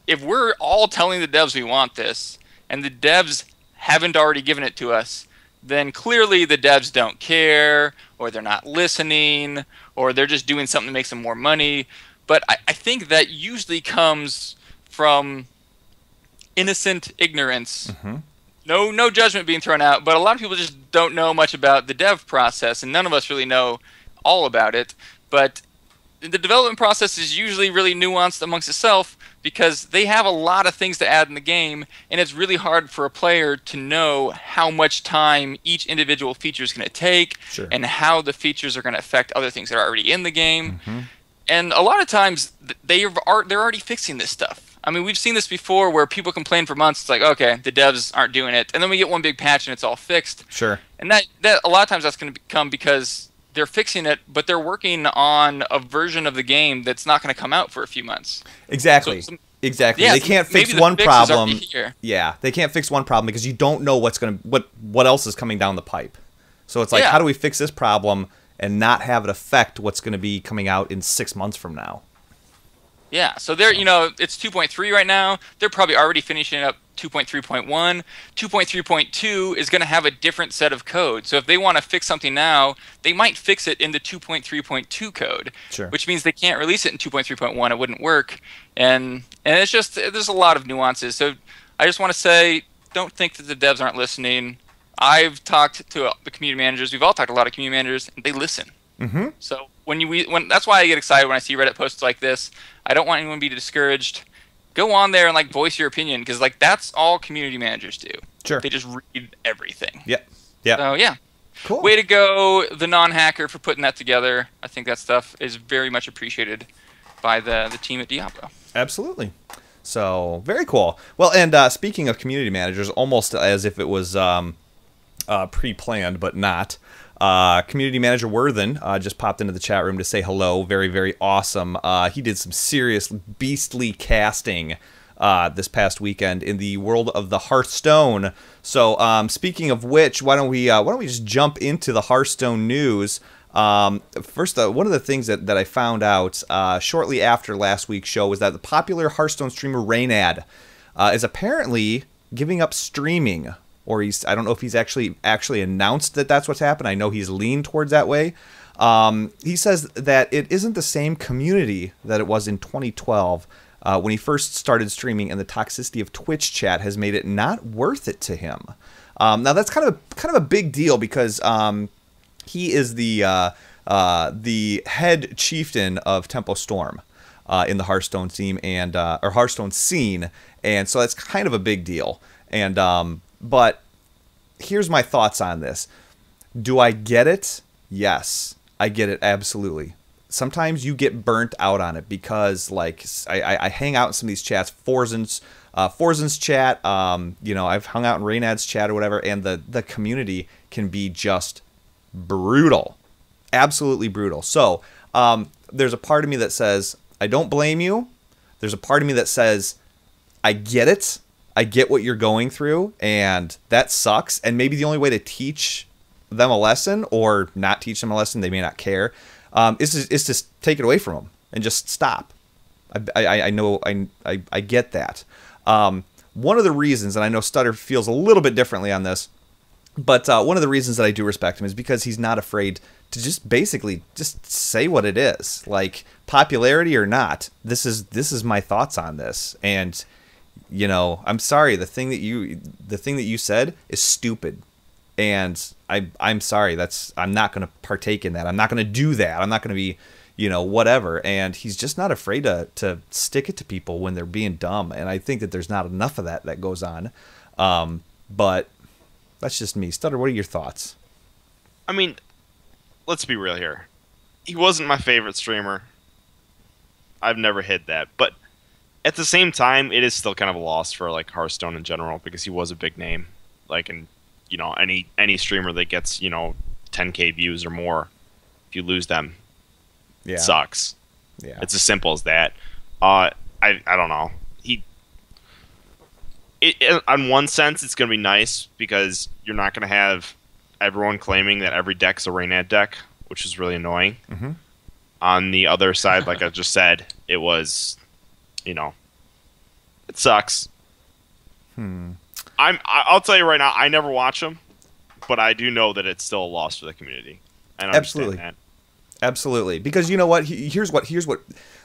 if we're all telling the devs we want this, and the devs haven't already given it to us, then clearly the devs don't care, or they're not listening, or they're just doing something to make some more money. But I, I think that usually comes from innocent ignorance. Mm-hmm. No, no judgment being thrown out, but a lot of people just don't know much about the dev process, and none of us really know all about it. But the development process is usually really nuanced amongst itself because they have a lot of things to add in the game, and it's really hard for a player to know how much time each individual feature is going to take, Sure. and how the features are going to affect other things that are already in the game. Mm-hmm. And a lot of times they are they're already fixing this stuff. I mean, we've seen this before where people complain for months. It's like, okay, the devs aren't doing it, and then we get one big patch and it's all fixed. Sure. And that that a lot of times that's going to come because they're fixing it, but they're working on a version of the game that's not going to come out for a few months. Exactly. So- so- exactly. Yeah, they can't fix the one fix is already problem. Yeah, they can't fix one problem because you don't know what's gonna what what else is coming down the pipe. So it's like, Yeah. how do we fix this problem and not have it affect what's going to be coming out in six months from now? Yeah, so they're you know it's 2.3 right now. They're probably already finishing up 2.3.1. 2.3.2 is going to have a different set of code. So if they want to fix something now, they might fix it in the 2.3.2 code, Sure. which means they can't release it in 2.3.1. It wouldn't work, and and it's just there's a lot of nuances. So I just want to say, don't think that the devs aren't listening. I've talked to the community managers. We've all talked to a lot of community managers, and they listen. Mm-hmm. So when you we- when that's why I get excited when I see Reddit posts like this. I don't want anyone to be discouraged. Go on there and like voice your opinion because like that's all community managers do. Sure. They just read everything. Yep. Yeah. So yeah. cool. Way to go, the non-hacker, for putting that together. I think that stuff is very much appreciated by the the team at Diablo. Absolutely. So very cool. Well, and uh, speaking of community managers, almost as if it was um, uh, pre-planned, but not. Uh, community manager Worthen uh, just popped into the chat room to say hello. Very, very awesome. Uh, he did some serious beastly casting uh, this past weekend in the world of the Hearthstone. So, um, speaking of which, why don't we uh, why don't we just jump into the Hearthstone news? Um, first, uh, one of the things that, that I found out shortly after last week's show was that the popular Hearthstone streamer Reynad is apparently giving up streaming, or he's I don't know if he's actually actually announced that that's what's happened. I know he's leaned towards that way. Um, he says that it isn't the same community that it was in 2012 uh, when he first started streaming, and the toxicity of Twitch chat has made it not worth it to him. Um, now that's kind of a, kind of a big deal because um, he is the uh, uh, the head chieftain of Tempo Storm uh, in the Hearthstone team and uh, or Hearthstone scene, and so that's kind of a big deal. And um, but here's my thoughts on this. Do I get it? Yes, I get it absolutely. Sometimes you get burnt out on it because, like, I, I, hang out in some of these chats, Forsen's, uh, Forsen's chat. Um, you know, I've hung out in Reynad's chat or whatever, and the the community can be just brutal, absolutely brutal. So, um, there's a part of me that says I don't blame you. There's a part of me that says I get it. I get what you're going through, and that sucks. And maybe the only way to teach them a lesson or not teach them a lesson, they may not care, um, is, to, is to take it away from them and just stop. I, I, I know, I, I, I get that. Um, one of the reasons, and I know Stutter feels a little bit differently on this, but uh, one of the reasons that I do respect him is because he's not afraid to just basically just say what it is, like popularity or not. This is this is my thoughts on this, and you know, I'm sorry. The thing that you the thing that you said is stupid, and I I'm sorry. That's I'm not going to partake in that. I'm not going to do that. I'm not going to be you know whatever. And he's just not afraid to to stick it to people when they're being dumb. And I think that there's not enough of that that goes on. Um, but that's just me. Stutter, what are your thoughts? I mean, let's be real here. He wasn't my favorite streamer. I've never hit that, but at the same time, it is still kind of a loss for like Hearthstone in general because he was a big name. Like, and you know, any any streamer that gets you know 10k views or more, if you lose them, Yeah. it sucks. Yeah. It's as simple as that. Uh, I I don't know. He. It, it, on one sense, it's going to be nice because you're not going to have everyone claiming that every deck's a Reynad deck, which is really annoying. Mhm. On the other side, like I just said, it was, you know, it sucks. Hmm. I'm. I'll tell you right now, I never watch them, but I do know that it's still a loss for the community. And Absolutely. that. Absolutely, because you know what? Here's what. Here's what.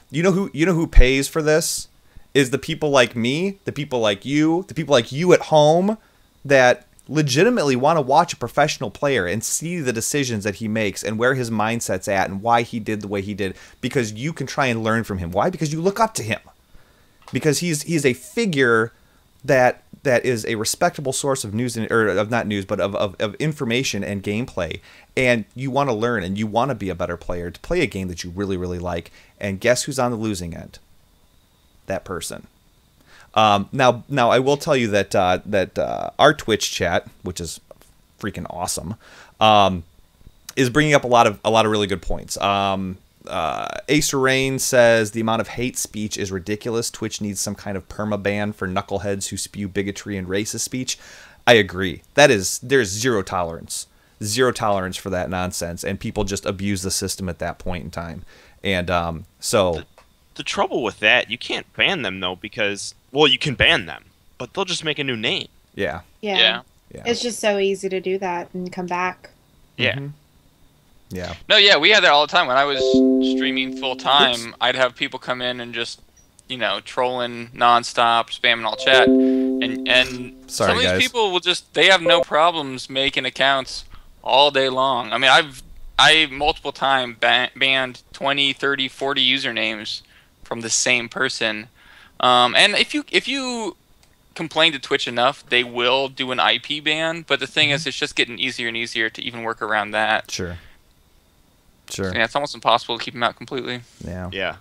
You know who? You know who pays for this? Is the people like me, the people like you, the people like you at home that legitimately want to watch a professional player and see the decisions that he makes and where his mindset's at and why he did the way he did because you can try and learn from him. Why? Because you look up to him. Because he's he's a figure that that is a respectable source of news and, or of not news but of, of, of information and gameplay. And you want to learn and you want to be a better player to play a game that you really really like. And guess who's on the losing end? That person. Um, now now i will tell you that uh, that uh, our twitch chat which is freaking awesome um, is bringing up a lot of a lot of really good points. Um, uh, Ace Rain says the amount of hate speech is ridiculous. Twitch needs some kind of perma ban for knuckleheads who spew bigotry and racist speech. I agree. That is there's zero tolerance, zero tolerance for that nonsense, and people just abuse the system at that point in time. And um, so The trouble with that, you can't ban them though because well, you can ban them, but they'll just make a new name. yeah, Yeah. Yeah. yeah, It's just so easy to do that and come back. Yeah. Mhm. Yeah, No, yeah, we had that all the time. When I was streaming full time, I'd have people come in and just, you know, trolling nonstop, spamming all chat, and and Sorry, some of these people will just they have no problems making accounts all day long. I mean, I've I multiple time ba- banned 20, 30, 40 usernames from the same person. Um, and if you if you complain to Twitch enough, they will do an IP ban. But the thing Mm-hmm. is, it's just getting easier and easier to even work around that. sure, sure, Yeah, it's almost impossible to keep them out completely. yeah. Yeah.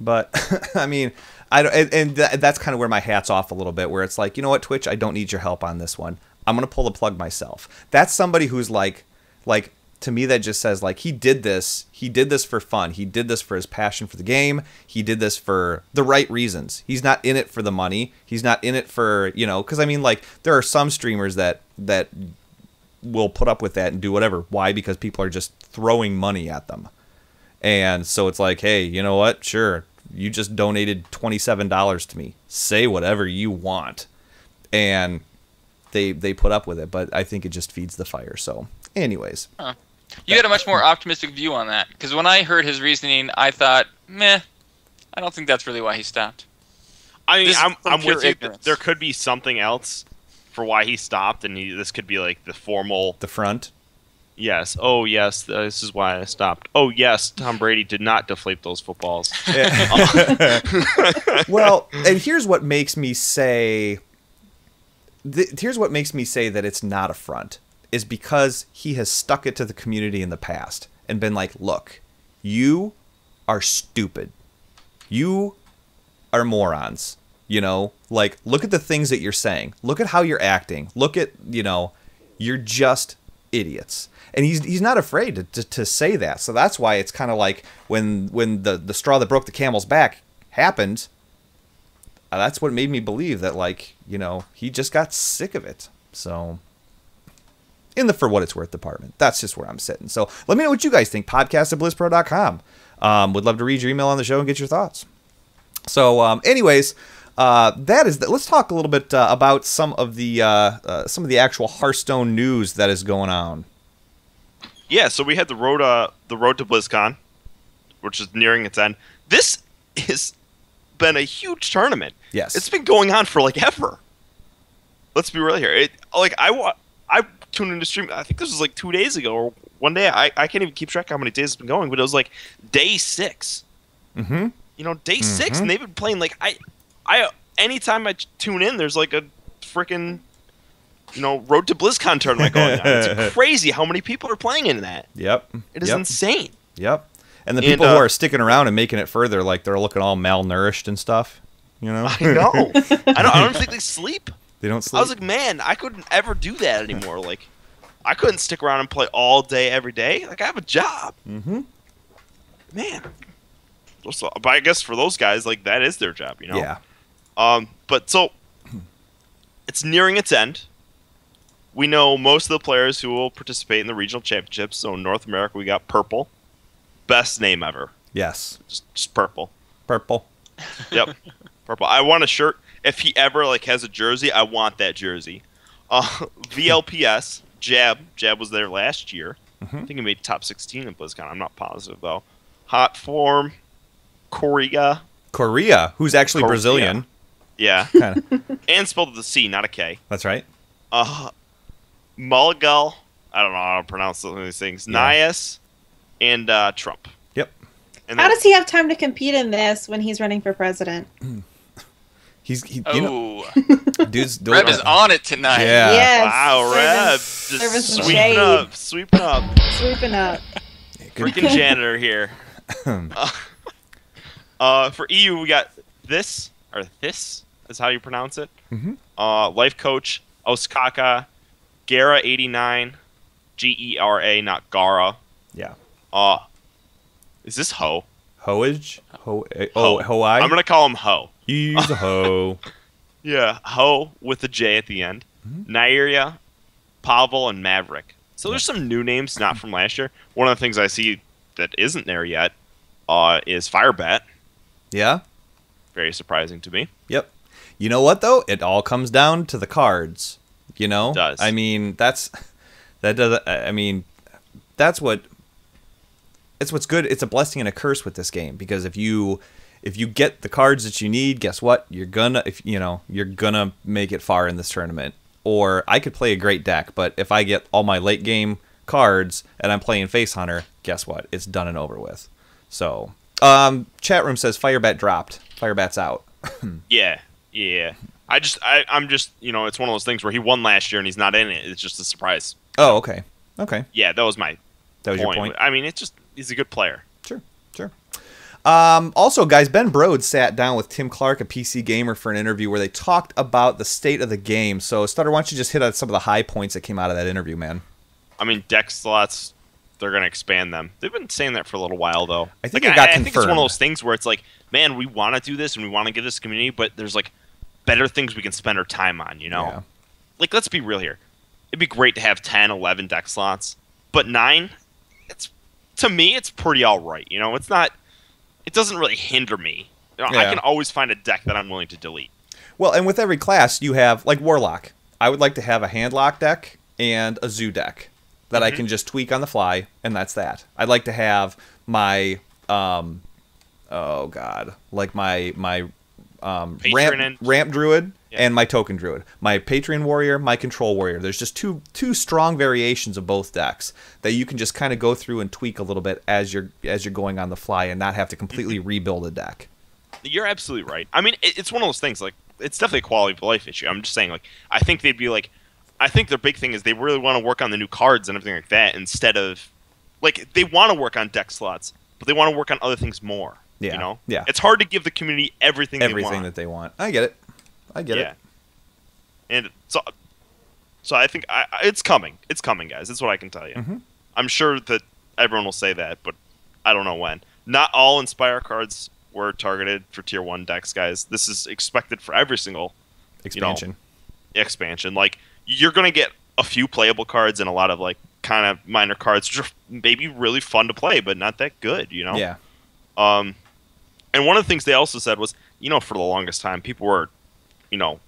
But I mean, I don't, and, and th- that's kind of where my hat's off a little bit. Where it's like, you know what, Twitch, I don't need your help on this one. I'm gonna pull the plug myself. That's somebody who's like, like to me, that just says like he did this. He did this for fun. He did this for his passion for the game. He did this for the right reasons. He's not in it for the money. He's not in it for you know, because I mean, like there are some streamers that that will put up with that and do whatever. Why? Because people are just throwing money at them. And so it's like, hey, you know what? Sure, you just donated $27 to me. Say whatever you want. And they they put up with it, but I think it just feeds the fire. So, anyways, You had a much more optimistic view on that because when I heard his reasoning, I thought, meh, I don't think that's really why he stopped. I mean, This I'm, I'm pure with you. There could be something else for why he stopped, and he, this could be like the formal. the front. Yes. Oh, yes. This is why I stopped. Oh, yes. Tom Brady did not deflate those footballs. well, and here's what makes me say th- here's what makes me say that it's not a front is because he has stuck it to the community in the past and been like, "Look, you are stupid. You are morons." You know, like look at the things that you're saying. Look at how you're acting. Look at, you know, you're just idiots. And he's he's not afraid to, to, to say that. So that's why it's kind of like when when the the straw that broke the camel's back happened, uh, that's what made me believe that like you know he just got sick of it so in the for what it's worth department that's just where i'm sitting so let me know what you guys think podcast at blizzpro.com um, would love to read your email on the show and get your thoughts so um, anyways uh, that is that let's talk a little bit uh, about some of the uh, uh, some of the actual hearthstone news that is going on yeah. So we had the road, uh, the road to BlizzCon, which is nearing its end. This has been a huge tournament. Yes. It's been going on for like ever. Let's be real here. It like I wa- I tuned into stream. I think this was like two days ago or one day. I, I can't even keep track how many days it's been going, but it was like day six. mm-hmm. You know, day six, and they've been playing like I I anytime I tune in, there's like a freaking you know Road to BlizzCon tournament going on. It's crazy how many people are playing in that. Yep. It is yep. insane. Yep. And the And, people who uh, are sticking around and making it further, like they're looking all malnourished and stuff. You know. I know. I don't. I don't think they sleep. they don't sleep. I was like, man, I couldn't ever do that anymore. Like, I couldn't stick around and play all day every day. Like, I have a job, mm-hmm. man. So, but I guess for those guys, like that is their job, you know. Yeah. Um. But so, it's nearing its end. We know most of the players who will participate in the regional championships. So in North America, we got Purple, best name ever. Yes. Just, just Purple. Purple. Yep. Purple. I want a shirt. If he ever like has a jersey, I want that jersey. Uh, VLPS Jab. Jab was there last year. I think he made top 16 in BlizzCon. I'm not positive though. Hot Form, Korea. Korea, who's actually Korea. Brazilian. Yeah, Kind of. and spelled with a C, not a K. That's right. Uh, Mulligal. I don't know how to pronounce some of these things. Yeah. Nias and uh, Trump. Yep. And How then- does he have time to compete in this when he's running for president? He's he, you know, Oh, dude's Reb is on it tonight. Yeah. yes. Wow, Reb, serving- just serving some sweeping shade. up, sweeping up. Swooping up. Freaking janitor here. uh, uh, for EU, we got this or this is how you pronounce it. Mhm. Uh, life coach Ostkaka, Gara eighty nine, G E R A, not Gara. Yeah. Uh, is this Ho? Hoage. Ho. eh, Oh, Ho. Hoai. I'm gonna call him Ho. He's a ho. Yeah, Ho with a J at the end. Neirea, Pavel, and Maverick. So there's some new names not from last year. One of the things I see that isn't there yet uh, is Firebat. Yeah. Very surprising to me. You know what though? It all comes down to the cards. You know. does. I mean, that's that does. I mean, that's what. It's what's good. It's a blessing and a curse with this game because if you if you get the cards that you need, guess what? You're gonna if you know you're gonna make it far in this tournament. Or I could play a great deck, but if I get all my late game cards and I'm playing Face Hunter, guess what? It's done and over with. So, um, chat room says Firebat dropped. Firebat's out. Yeah, yeah. I just, I, I'm just, you know, it's one of those things where he won last year and he's not in it. It's just a surprise. Oh, okay. Okay. Yeah, that was my That was point. your point. I mean, it's just, he's a good player. Sure, sure. Um, also, guys, Ben Brode sat down with Tim Clark, a PC gamer, for an interview where they talked about the state of the game. So, Stutter, why don't you just hit on some of the high points that came out of that interview, man? I mean, deck slots, they're going to expand them. They've been saying that for a little while, though. I think like, it got I, I think it's one of those things where it's like, man, we want to do this and we want to give this community, but there's like better things we can spend our time on, you know? Yeah. Like, let's be real here. It'd be great to have 10, 11 deck slots, but nine, it's to me, it's pretty all right. You know, it's not, it doesn't really hinder me. You know, I can always find a deck that I'm willing to delete. Well, and with every class, you have, like Warlock. I would like to have a Handlock deck and a Zoo deck that I can just tweak on the fly, and that's that. I'd like to have my, um, oh god, like my my um, ramp and- ramp druid Yeah. and my token druid, my Patron warrior, my control warrior. There's just two two strong variations of both decks that you can just kind of go through and tweak a little bit as you're as you're going on the fly and not have to completely rebuild a deck. You're absolutely right. I mean, it's one of those things. Like, it's definitely a quality of life issue. I'm just saying, like, I think they'd be like, I think their big thing is they really want to work on the new cards and everything like that instead of, like, they want to work on deck slots, but they want to work on other things more. Yeah, You know. yeah. It's hard to give the community everything. they Everything want. that they want. I get it. I get yeah. it. And so, so I think I, it's coming. It's coming, guys. That's what I can tell you. Mhm. I'm sure that everyone will say that, but I don't know when. Not all Inspire cards were targeted for Tier One decks, guys. This is expected for every single Expansion. expansion. Like you're gonna get a few playable cards and a lot of like kind of minor cards, which are maybe really fun to play, but not that good. You know. Yeah. Um, and one of the things they also said was, you know, for the longest time, people were, you know,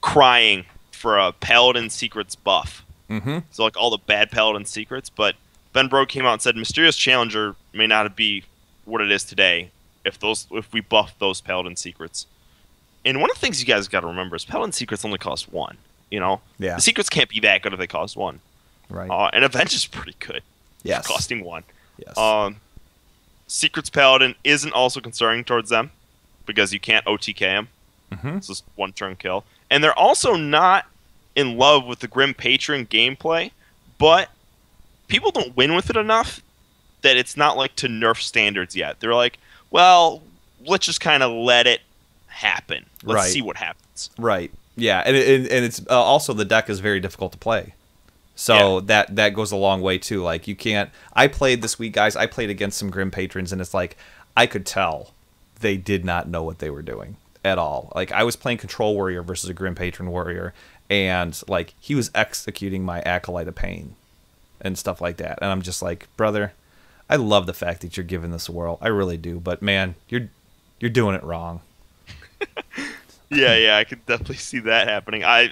crying for a Paladin Secrets buff. Mm-hmm. So like all the bad Paladin secrets, but Ben Brode came out and said Mysterious Challenger may not be what it is today if those if we buff those paladin secrets. And one of the things you guys got to remember is paladin secrets only cost one. You know, Yeah. the secrets can't be that good if they cost one. Right. Uh, and avenge is pretty good, yes. costing one. yes. Um, secrets paladin isn't also concerning towards them because you can't OTK them. Mhm. It's just one turn kill, and they're also not in love with the grim patron gameplay, but people don't win with it enough that it's not like to nerf standards yet. They're like, well, let's just kind of let it happen. Let's Right. see what happens. Right. Yeah, and it, and it's uh, also the deck is very difficult to play. So Yeah. that that goes a long way too. Like you can't. I played this week, guys. I played against some grim patrons, and it's like I could tell they did not know what they were doing at all. Like I was playing control warrior versus a grim patron warrior, and like he was executing my acolyte of pain and stuff like that, and I'm just like, brother, I love the fact that you're giving this a whirl. I really do, but man, you're you're doing it wrong. yeah, yeah, I could definitely see that happening. I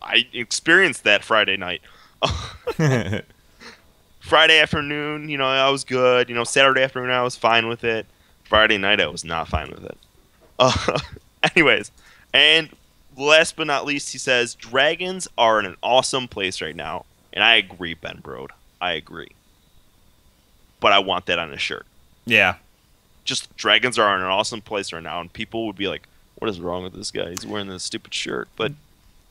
I experienced that Friday night. Friday afternoon, you know, I was good. You know, Saturday afternoon, I was fine with it. Friday night, I was not fine with it. Uh, anyways, and last but not least, he says dragons are in an awesome place right now, and I agree, Ben Brode. I agree. But I want that on a shirt. Yeah. Just dragons are in an awesome place right now, and people would be like, "What is wrong with this guy? He's wearing this stupid shirt." But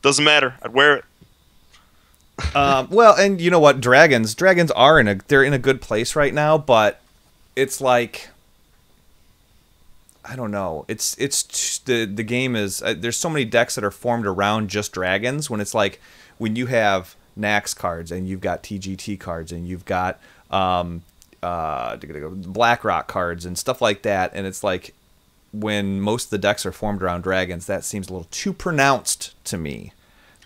doesn't matter. I'd wear it. Um, well, and you know what? Dragons, dragons are in a they're in a good place right now, but it's like I don't know. It's it's the the game is uh, there's so many decks that are formed around just dragons. When it's like when you have Nax cards and you've got TGT cards and you've got um, uh, BlackRock cards and stuff like that, and it's like when most of the decks are formed around dragons, that seems a little too pronounced to me.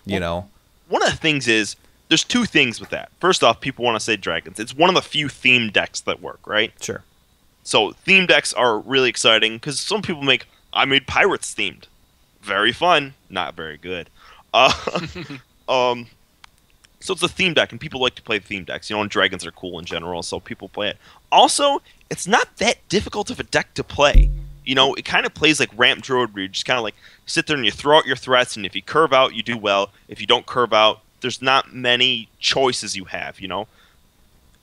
You know. One of the things is there's two things with that. First off, people want to say dragons. It's one of the few theme decks that work, right? Sure. So theme decks are really exciting because some people make I made pirates themed, very fun, not very good. Uh, um, so it's a theme deck, and people like to play theme decks. You know, and dragons are cool in general, so people play it. Also, it's not that difficult of a deck to play. You know, it kind of plays like Ramp Druid, where you just kind of like sit there and you throw out your threats, and if you curve out, you do well. If you don't curve out, there's not many choices you have. You know,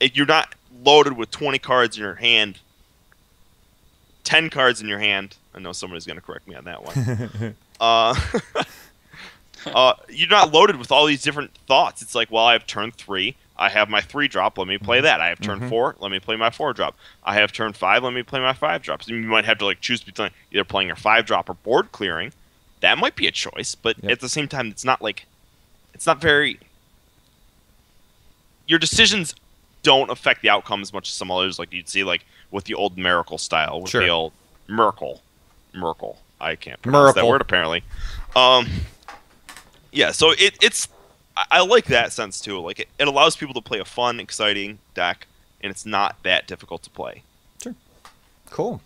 you're not loaded with 20 cards in your hand 10 cards in your hand. I know somebody's going to correct me on that one. uh, uh, you're not loaded with all these different thoughts. It's like, well, I have turn three. I have my three drop. Let me play that. I have turn four. Let me play my four drop. I have turn five. Let me play my five drops. You might have to like choose between either playing your five drop or board clearing. That might be a choice, but Yep. at the same time, it's not like it's not very. Your decisions don't affect the outcome as much as some others, like you'd see, like with the old Miracle style, with Sure. the old Merkel, Merkel. I can't pronounce that word apparently. Um, yeah, so it, it's I, like that sense too. Like it, it allows people to play a fun, exciting deck, and it's not that difficult to play. Cool.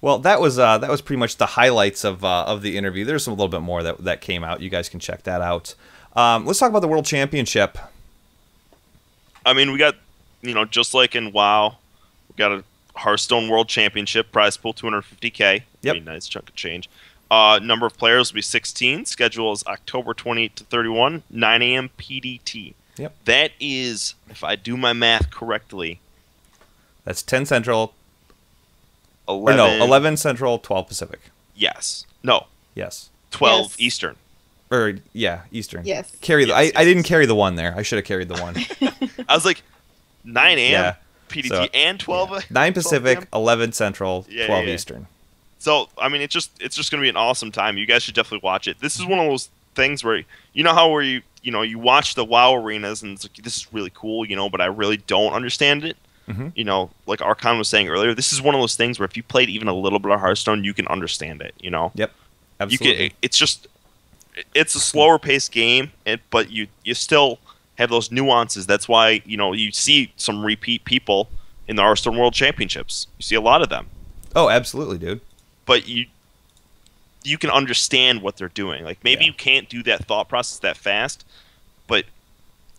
Well, that was uh, that was pretty much the highlights of uh, of the interview. There's a little bit more that that came out. You guys can check that out. Um, let's talk about the World Championship. I mean, we got you know just like in WoW, we got a Hearthstone World Championship prize pool 250k. Yep. Nice chunk of change. Uh, number of players will be 16. Schedule is October 20 to 31, 9 a.m. PDT. Yep. That is, if I do my math correctly, That's 10 Central. 11. no, 11 Central, 12 Pacific. Yes. No. Yes. 12 Yes. Eastern. Or yeah, Eastern. Yes. Carry the. Yes, I, yes, I didn't carry the one there. I should have carried the one. I was like, 9 a.m. Yeah. PDT So, and 12. 9 Pacific, p.m.? 11 Central, Yeah, 12 yeah, yeah. Eastern. So I mean, it's just it's just gonna be an awesome time. You guys should definitely watch it. This is one of those things where you know how where you you know you watch the WoW arenas and it's like this is really cool, you know, but I really don't understand it. Mhm. You know, like Archon was saying earlier, this is one of those things where if you played even a little bit of Hearthstone, you can understand it. You know, Yep. you Absolutely. can. It's just it's a slower paced game, it, but you you still have those nuances. That's why you know you see some repeat people in the Hearthstone World Championships. You see a lot of them oh, absolutely, dude. But you you can understand what they're doing. Like maybe Yeah. you can't do that thought process that fast, but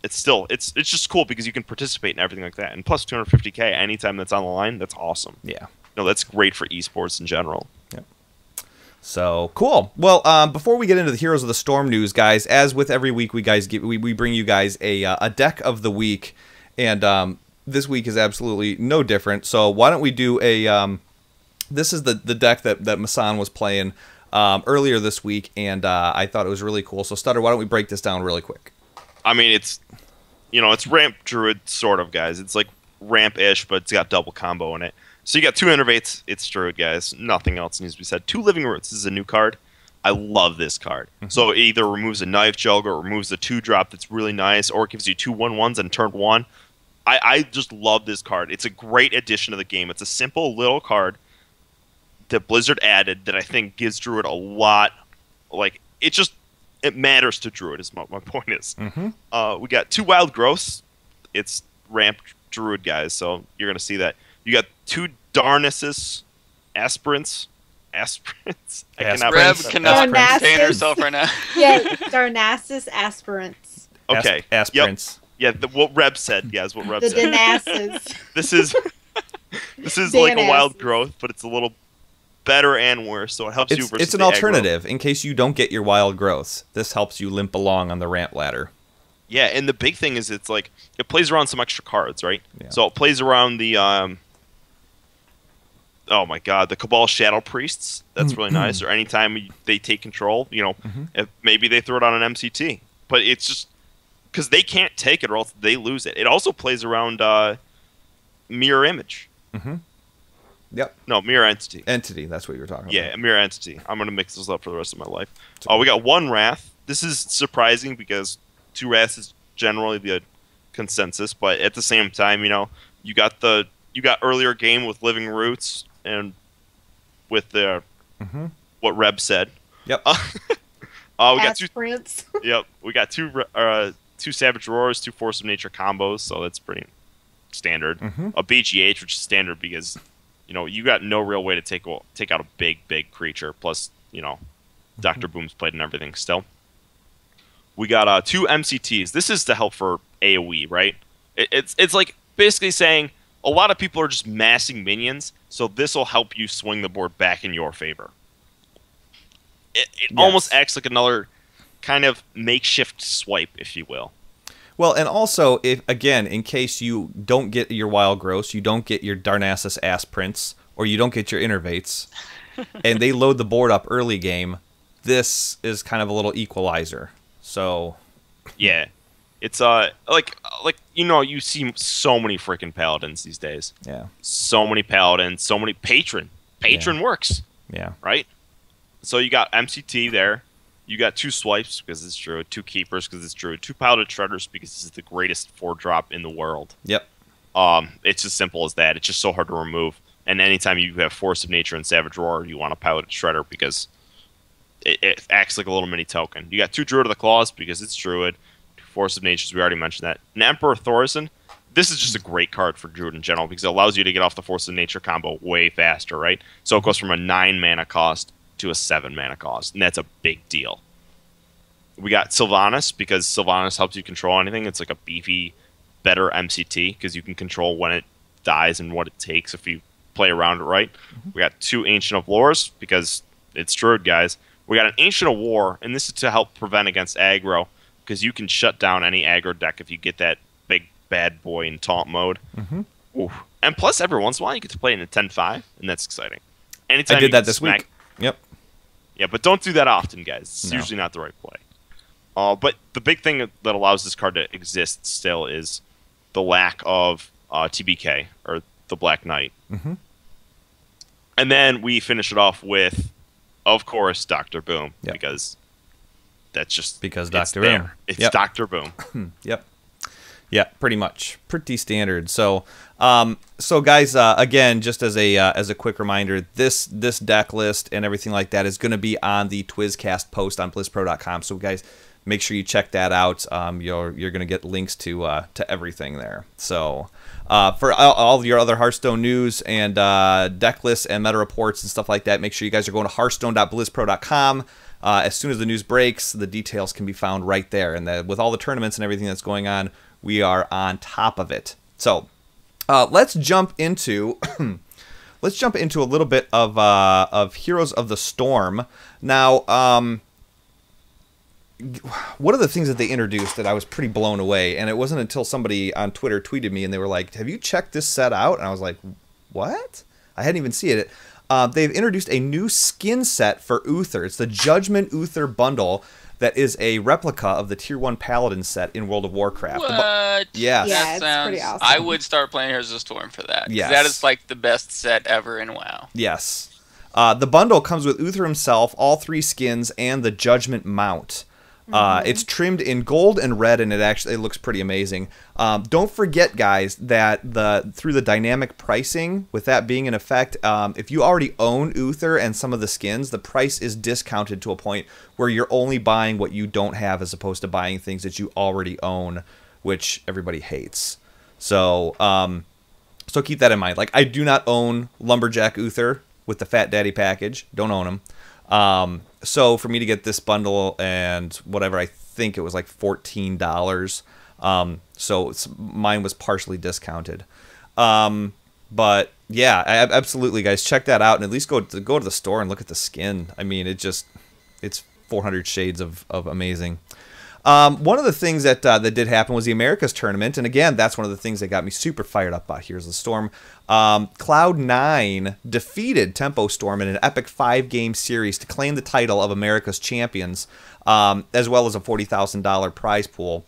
it's still it's it's just cool because you can participate in everything like that. And plus 250k anytime that's on the line, that's awesome. Yeah. no, that's great for esports in general. So cool. Well, um, before we get into the Heroes of the Storm news, guys, as with every week, we guys give, we, we bring you guys a uh, a deck of the week, and um, this week is absolutely no different. So why don't we do a um, this is the the deck that that Massan was playing um, earlier this week, and uh, I thought it was really cool. So Stutter, why don't we break this down really quick? I mean, it's you know, it's ramp druid sort of guys. It's like ramp ish, but it's got double combo in it. So you got two innervates. It's druid guys. Nothing else needs to be said. Two living roots. This is a new card. I love this card. So it either removes a knife jug or removes a two drop that's really nice, or it gives you two one ones and turn one. I, I just love this card. It's a great addition to the game. It's a simple little card that Blizzard added that I think gives Druid a lot. Like it just it matters to Druid. Is what my point is. Mhm. Uh, we got two wild growths. It's ramp Druid guys, so you're gonna see that. You got two Darnassus aspirants. Aspirants. I cannot Reb pronounce that. cannot Darnassus. contain herself right now. Yeah, Darnassus aspirants. Okay. Asp- Yep. aspirants. Yeah, the, what Reb said. Yeah, is what Reb The said. Danassus. this is this is like a wild growth, but it's a little better and worse, so it helps you It's, versus it's an the aggro. alternative in case you don't get your wild growths. This helps you limp along on the ramp ladder. Yeah, and the big thing is it's like it plays around some extra cards, right? Yeah. So it plays around the um Oh my god, the Cabal Shadow Priests. That's really nice. Or anytime they take control, you know, if maybe they throw it on an MCT. But it's just because they can't take it or else they lose it. It also plays around uh, Mirror Image. Yep. No, Mirror Entity. Entity. That's what you were talking Yeah, about. Yeah, mirror entity. I'm gonna mix this up for the rest of my life. Oh, we got one wrath. This is surprising because two wraths is generally the consensus, but at the same time, you know, you got the you got earlier game with living roots and with the Mhm. what Reb said. Yep. Uh, uh, we got two. Aspirants. Yep, we got two uh, two savage roars, two force of nature combos, so that's pretty standard. Mhm. A BGH, which is standard because you know you got no real way to take take out a big big creature. Plus, you know, Doctor Boom's played and everything still. We got uh, two MCTs. This is to help for AOE, right? It, it's it's like basically saying a lot of people are just massing minions, so this will help you swing the board back in your favor. It, it Yes. almost acts like another kind of makeshift swipe, if you will. Well, and also, if again, in case you don't get your wild growths, you don't get your Darnassus ass prints, or you don't get your innervates, and they load the board up early game, this is kind of a little equalizer. So, Yeah, it's uh like like you know you see so many freaking paladins these days. yeah, So many paladins, so many patron. Patron works, yeah, right? So you got MCT there. You got two swipes because it's true, two keepers because it's true, two piloted shredders because this is the greatest four drop in the world. yep, Um, it's as simple as that. It's just so hard to remove. And anytime you have Force of Nature and Savage Roar, you want to Piloted Shredder because it, it acts like a little mini token. You got two Druid of the Claws because it's Druid. Two Force of Natures, we already mentioned that. And Emperor Thaurissan, this is just a great card for Druid in general because it allows you to get off the Force of Nature combo way faster, right? So it goes from a 9 mana cost to a 7 mana cost, and that's a big deal. We got Sylvanas because Sylvanas helps you control anything. It's like a beefy, better MCT because you can control when it dies and what it takes if you play around it right. We got two Ancient of Lores because it's Druid, guys. We got an Ancient of War, and this is to help prevent against aggro because you can shut down any aggro deck if you get that big bad boy in taunt mode. Mhm. Ooh. And plus, every once in a while, you get to play in a 10-5, and that's exciting. Anytime I did that this smack- week. Yep, yeah, but don't do that often, guys. It's No. usually not the right play. Uh, but the big thing that allows this card to exist still is the lack of uh, TBK or the Black Knight. Mhm. And then we finish it off with, of course, Doctor Boom Yep. because that's just Because there. Boom. It's Yep. Doctor Boom. Yep. Yeah, pretty much, pretty standard. So, um, so guys, uh, again, just as a uh, as a quick reminder, this this deck list and everything like that is going to be on the Twizzcast post on BlizzPro.com. So, guys, make sure you check that out. Um, you're you're going to get links to uh, to everything there. So, uh, for all, all your other Hearthstone news and uh, deck lists and meta reports and stuff like that, make sure you guys are going to Hearthstone.BlizzPro.com. Uh, as soon as the news breaks, the details can be found right there. And the, with all the tournaments and everything that's going on, we are on top of it. So uh, let's jump into let's jump into a little bit of uh, of Heroes of the Storm. Now, um, one of the things that they introduced that I was pretty blown away, and it wasn't until somebody on Twitter tweeted me and they were like, "Have you checked this set out?" And I was like, "What?" I hadn't even seen it. Uh, they've introduced a new skin set for Uther. It's the Judgment Uther bundle that is a replica of the Tier One Paladin set in World of Warcraft. The bu- What? Yeah. Yeah, That it's sounds. pretty awesome. I would start playing Heroes of the Storm for that. Yes. That is like the best set ever in WoW. Yes. Uh, the bundle comes with Uther himself, all three skins, and the Judgment mount. Uh, it's trimmed in gold and red, and it actually it looks pretty amazing. Um, don't forget, guys, that the through the dynamic pricing, with that being in effect, um, if you already own Uther and some of the skins, the price is discounted to a point where you're only buying what you don't have, as opposed to buying things that you already own, which everybody hates. So, um, so keep that in mind. Like I do not own Lumberjack Uther with the Fat Daddy package. Don't own him. Um, so for me to get this bundle and whatever, I think it was like fourteen dollars. Um, so mine was partially discounted. Um, but yeah, I, absolutely, guys, check that out and at least go to go to the store and look at the skin. I mean, it just it's 400 shades of of amazing. Um, one of the things that uh, that did happen was the Americas tournament, and again, that's one of the things that got me super fired up about Here's the Storm. Um, Cloud9 defeated Tempo Storm in an epic five-game series to claim the title of America's champions, um, as well as a forty thousand dollar prize pool.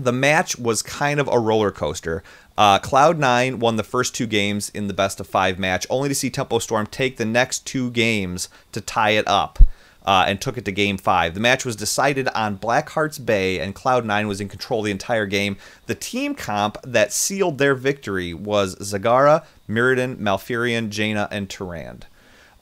The match was kind of a roller coaster. Uh, Cloud9 won the first two games in the best of five match, only to see Tempo Storm take the next two games to tie it up uh, and took it to game five. The match was decided on Blackheart's Bay, and Cloud9 was in control the entire game. The team comp that sealed their victory was Zagara, Muradin, Malfurion, Jaina, and Tyrande.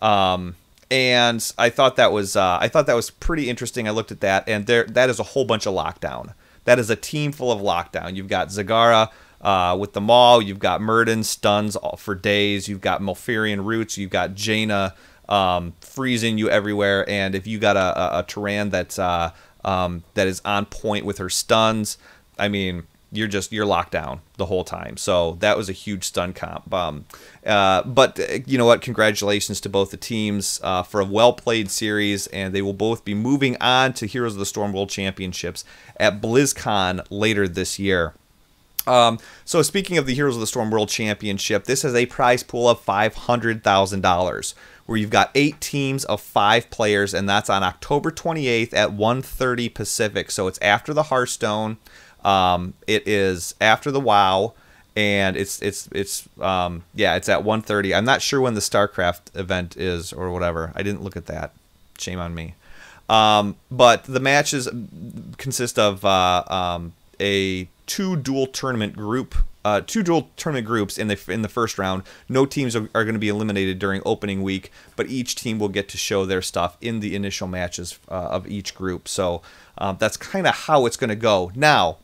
Um, and I thought that was uh, I thought that was pretty interesting. I looked at that, and there that is a whole bunch of lockdown. That is a team full of lockdown. You've got Zagara uh, with the Maul. You've got Muradin stuns for days. You've got Malfurion roots. You've got Jaina um, freezing you everywhere. And if you got a, a, a that's uh, um, that is on point with her stuns, I mean, you're just you're locked down the whole time. So that was a huge stun comp. Um, uh, but uh, you know what? Congratulations to both the teams uh, for a well played series, and they will both be moving on to Heroes of the Storm World Championships at BlizzCon later this year. Um, so speaking of the Heroes of the Storm World Championship, this has a prize pool of five hundred thousand dollars, where you've got eight teams of five players, and that's on October twenty eighth at 1.30 Pacific. So it's after the Hearthstone. Um, it is after the WoW, and it's it's it's um, yeah, it's at 1.30. I'm not sure when the StarCraft event is or whatever. I didn't look at that. Shame on me. Um, but the matches consist of uh, um, a two dual tournament group, uh, two dual tournament groups in the in the first round. No teams are, are going to be eliminated during opening week, but each team will get to show their stuff in the initial matches uh, of each group. So um, that's kind of how it's going to go. Now,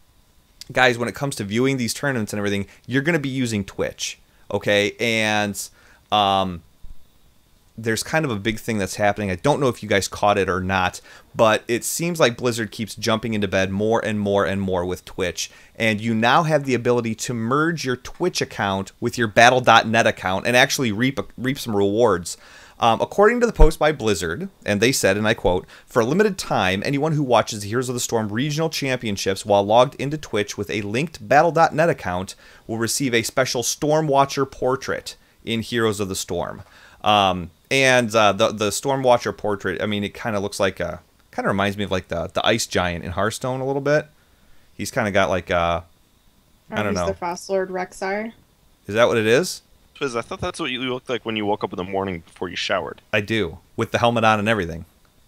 guys, when it comes to viewing these tournaments and everything, you're going to be using Twitch, okay? And um, there's kind of a big thing that's happening. I don't know if you guys caught it or not, but it seems like Blizzard keeps jumping into bed more and more and more with Twitch. And you now have the ability to merge your Twitch account with your Battle.net account and actually reap reap some rewards. Um, according to the post by Blizzard, and they said, and I quote, for a limited time, anyone who watches the Heroes of the Storm regional championships while logged into Twitch with a linked Battle.net account will receive a special Stormwatcher portrait in Heroes of the Storm. Um, and uh, the the Stormwatcher portrait, I mean, it kind of looks like a, kind of reminds me of like the the Ice Giant in Hearthstone a little bit. He's kind of got like uh, I don't He's know. The Frost Lord Rexar. Is that what it is? Twiz, I thought that's what you looked like when you woke up in the morning before you showered. I do with the helmet on and everything.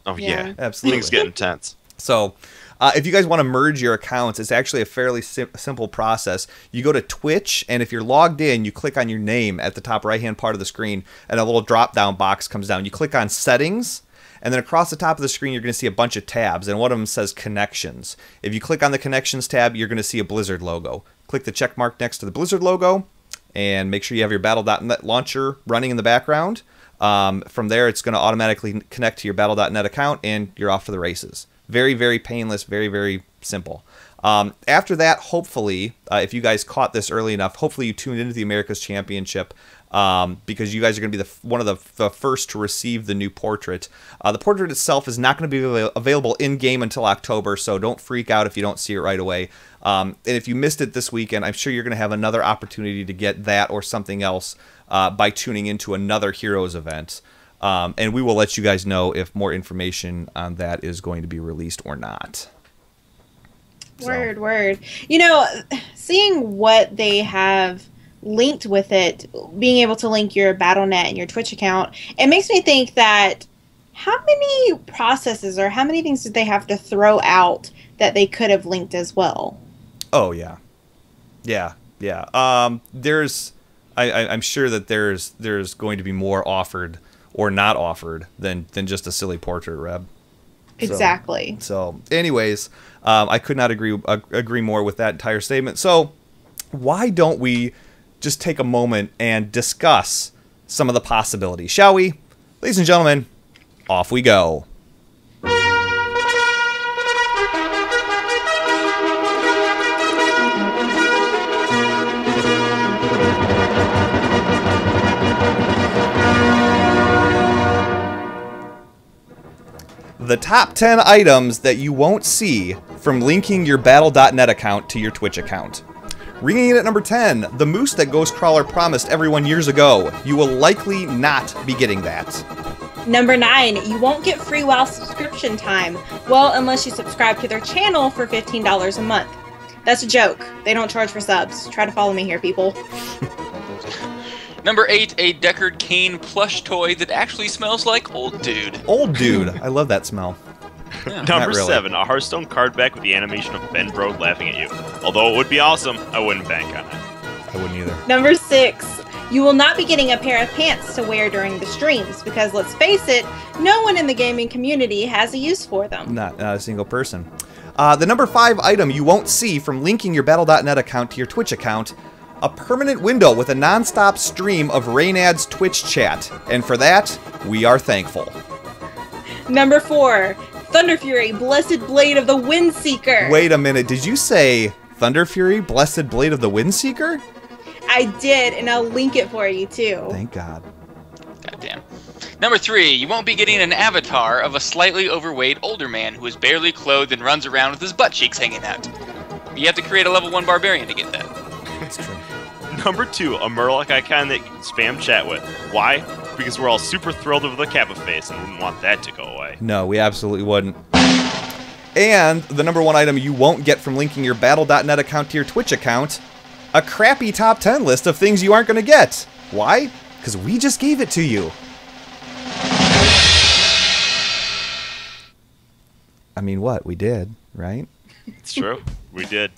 Oh Yeah. yeah, Absolutely. things get intense. So, uh, if you guys want to merge your accounts, it's actually a fairly sim- simple process. You go to Twitch, and if you're logged in, you click on your name at the top right hand part of the screen, and a little drop down box comes down. You click on Settings, and then across the top of the screen, you're going to see a bunch of tabs, and one of them says Connections. If you click on the Connections tab, you're going to see a Blizzard logo. Click the check mark next to the Blizzard logo, and make sure you have your Battle.net launcher running in the background. Um, from there, it's going to automatically connect to your Battle.net account, and you're off to the races. Very, very painless, very, very simple. Um, after that, hopefully, uh, if you guys caught this early enough, hopefully you tuned into the America's Championship. Um, because you guys are going to be the one of the, the first to receive the new portrait. Uh, the portrait itself is not going to be available in game until October, so don't freak out if you don't see it right away. Um, and if you missed it this weekend, I'm sure you're going to have another opportunity to get that or something else uh, by tuning into another Heroes event. Um, and we will let you guys know if more information on that is going to be released or not. So- Word, word. You know, seeing what they have linked with it, being able to link your BattleNet and your Twitch account, it makes me think that how many processes or how many things did they have to throw out that they could have linked as well? Oh yeah, yeah, yeah. Um, there's, I, I, I'm sure that there's there's going to be more offered or not offered than than just a silly portrait reb. So- Exactly. So, anyways, um, I could not agree uh, agree more with that entire statement. So, why don't we just take a moment and discuss some of the possibilities, shall we, ladies and gentlemen? Off we go. The top 10 items that you won't see from linking your Battle.net account to your Twitch account. Ringing in at number 10, the moose that Ghostcrawler promised everyone years ago. You will likely not be getting that. Number nine, you won't get free WoW subscription time. Well, unless you subscribe to their channel for $15 a month. That's a joke. They don't charge for subs. Try to follow me here, people. Number eight, a Deckard Cain plush toy that actually smells like old dude. Old dude. I love that smell. Number really. seven, a Hearthstone card back with the animation of Ben Brode laughing at you. Although it would be awesome, I wouldn't bank on it. I wouldn't either. Number six, you will not be getting a pair of pants to wear during the streams because let's face it, no one in the gaming community has a use for them. Not, not a single person. Uh, the number five item you won't see from linking your Battle.net account to your Twitch account a permanent window with a non stop stream of Reynad's Twitch chat. And for that, we are thankful. Number four, Thunderfury, Blessed Blade of the Windseeker. Wait a minute, did you say Thunderfury, Blessed Blade of the Windseeker? I did, and I'll link it for you too. Thank God. Goddamn. Number three, you won't be getting an avatar of a slightly overweight older man who is barely clothed and runs around with his butt cheeks hanging out. You have to create a level one barbarian to get that. That's true. Number two, a Murloc icon that you can spam chat with. Why? Because we're all super thrilled over the Kappa face and wouldn't want that to go away. No, we absolutely wouldn't. And the number one item you won't get from linking your Battle.net account to your Twitch account a crappy top 10 list of things you aren't going to get. Why? Because we just gave it to you. I mean, what? We did, right? It's true. we did.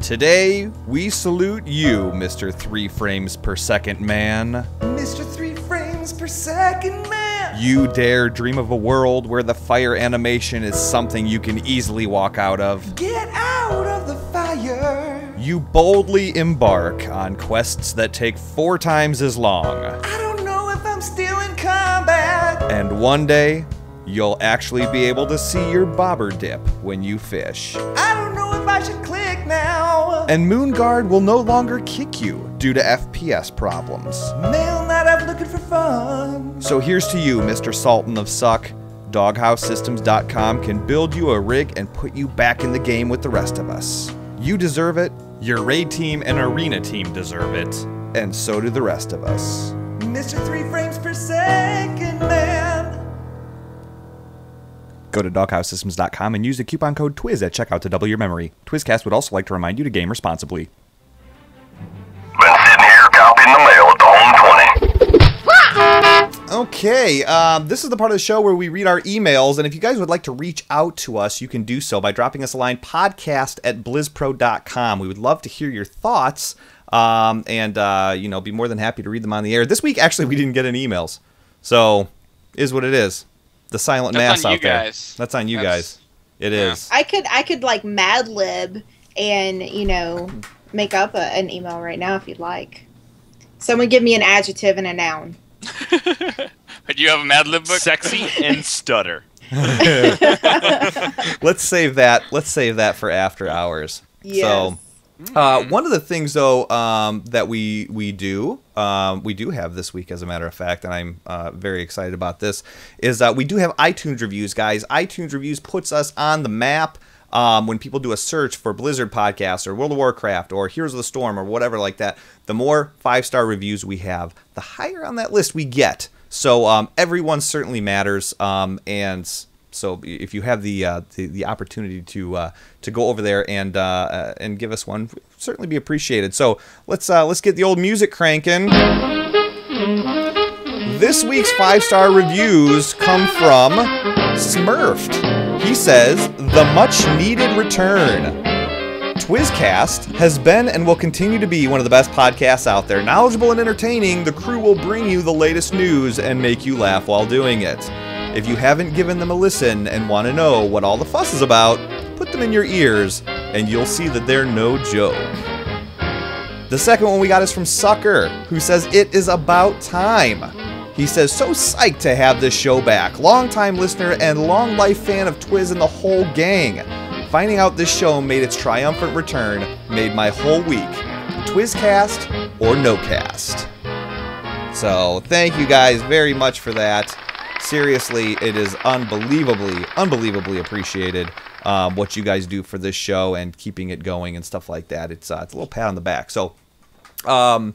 Today, we salute you, Mr. Three Frames Per Second Man. Mr. Three Frames Per Second Man! You dare dream of a world where the fire animation is something you can easily walk out of. Get out of the fire! You boldly embark on quests that take four times as long. I don't know if I'm still in combat! And one day, you'll actually be able to see your bobber dip when you fish. I don't And Moonguard will no longer kick you due to FPS problems. Mail out looking for fun. So here's to you, Mr. Sultan of Suck. DoghouseSystems.com can build you a rig and put you back in the game with the rest of us. You deserve it. Your raid team and arena team deserve it. And so do the rest of us. Mr. Three Frames Per Second Man. Go to doghousesystems.com and use the coupon code TWIZ at checkout to double your memory. Twizzcast would also like to remind you to game responsibly. Been sitting here copying the mail at the home 20. Okay, um, this is the part of the show where we read our emails, and if you guys would like to reach out to us, you can do so by dropping us a line podcast at blizzpro.com. We would love to hear your thoughts, um, and, uh, you know, be more than happy to read them on the air. This week, actually, we didn't get any emails, so is what it is. The silent That's mass on out you there. guys. That's on you That's- guys. It is. yeah. I could I could like Mad Lib and you know make up a, an email right now if you'd like. Someone give me an adjective and a noun. Do you have a Mad Lib book? Sexy and stutter. Let's save that. Let's save that for after hours. Yes. So, Uh, one of the things, though, um, that we we do um, we do have this week, as a matter of fact, and I'm uh, very excited about this, is that we do have iTunes reviews, guys. iTunes reviews puts us on the map. Um, when people do a search for Blizzard podcasts or World of Warcraft or Heroes of the Storm or whatever like that, the more five star reviews we have, the higher on that list we get. So um, everyone certainly matters, um, and so if you have the uh, the, the, opportunity to uh, to go over there and uh, uh and give us one, certainly be appreciated. So let's uh, let's get the old music cranking. This week's five star reviews come from Smurfed. He says the much needed return. Twizzcast has been and will continue to be one of the best podcasts out there. Knowledgeable and entertaining, the crew will bring you the latest news and make you laugh while doing it. If you haven't given them a listen and want to know what all the fuss is about, put them in your ears and you'll see that they're no joke. The second one we got is from Sucker, who says it is about time. He says, so psyched to have this show back. Longtime listener and long life fan of Twiz and the whole gang. Finding out this show made its triumphant return made my whole week. Twizzcast or no cast. So, thank you guys very much for that. Seriously, it is unbelievably, unbelievably appreciated um, what you guys do for this show and keeping it going and stuff like that. It's, uh, it's a little pat on the back. So, um,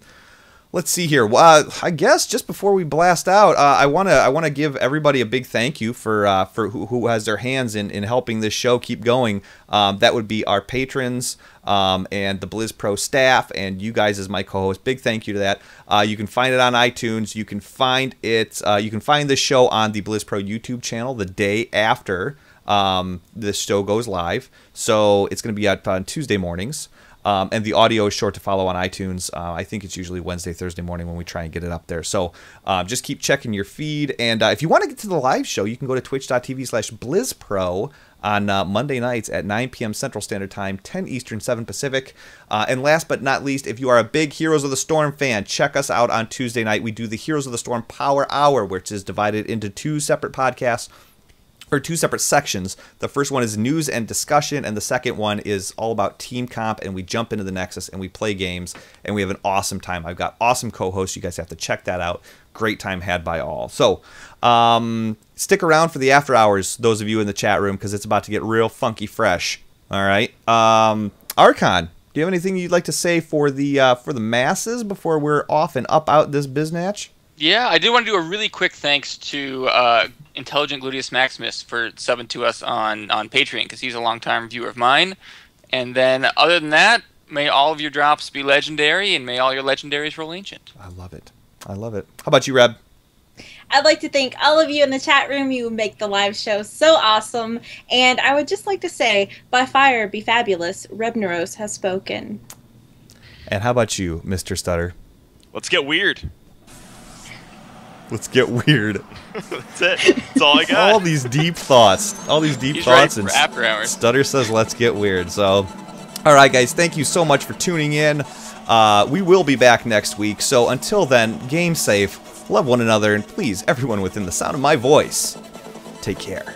let's see here. Uh, I guess just before we blast out, uh, I want to I want to give everybody a big thank you for uh, for who, who, has their hands in, in helping this show keep going. Um, that would be our patrons um, and the BlizzPro staff and you guys as my co-host. Big thank you to that. Uh, you can find it on iTunes. You can find it. Uh, you can find this show on the BlizzPro YouTube channel the day after um, this show goes live. So it's going to be out on Tuesday mornings. Um, and the audio is short to follow on iTunes. Uh, I think it's usually Wednesday, Thursday morning when we try and get it up there. So uh, just keep checking your feed. And uh, if you want to get to the live show, you can go to twitch.tv slash blizzpro on uh, Monday nights at 9 p.m. Central Standard Time, 10 Eastern, 7 Pacific. Uh, and last but not least, if you are a big Heroes of the Storm fan, check us out on Tuesday night. We do the Heroes of the Storm Power Hour, which is divided into two separate podcasts or two separate sections. The first one is news and discussion, and the second one is all about team comp. And we jump into the Nexus and we play games, and we have an awesome time. I've got awesome co-hosts. You guys have to check that out. Great time had by all. So um, stick around for the after hours, those of you in the chat room, because it's about to get real funky fresh. All right, um, Archon. Do you have anything you'd like to say for the uh, for the masses before we're off and up out this biznatch? Yeah, I did want to do a really quick thanks to uh, Intelligent Gluteus Maximus for subbing to us on on Patreon because he's a longtime viewer of mine. And then, other than that, may all of your drops be legendary, and may all your legendaries roll ancient. I love it. I love it. How about you, Reb? I'd like to thank all of you in the chat room. You make the live show so awesome. And I would just like to say, by fire, be fabulous. Rebneros has spoken. And how about you, Mr. Stutter? Let's get weird. Let's get weird. That's it. That's all I got. all these deep thoughts. All these deep He's thoughts. and after hours. Stutter says, let's get weird. So, all right, guys, thank you so much for tuning in. Uh, we will be back next week. So until then, game safe, love one another, and please, everyone within the sound of my voice, take care.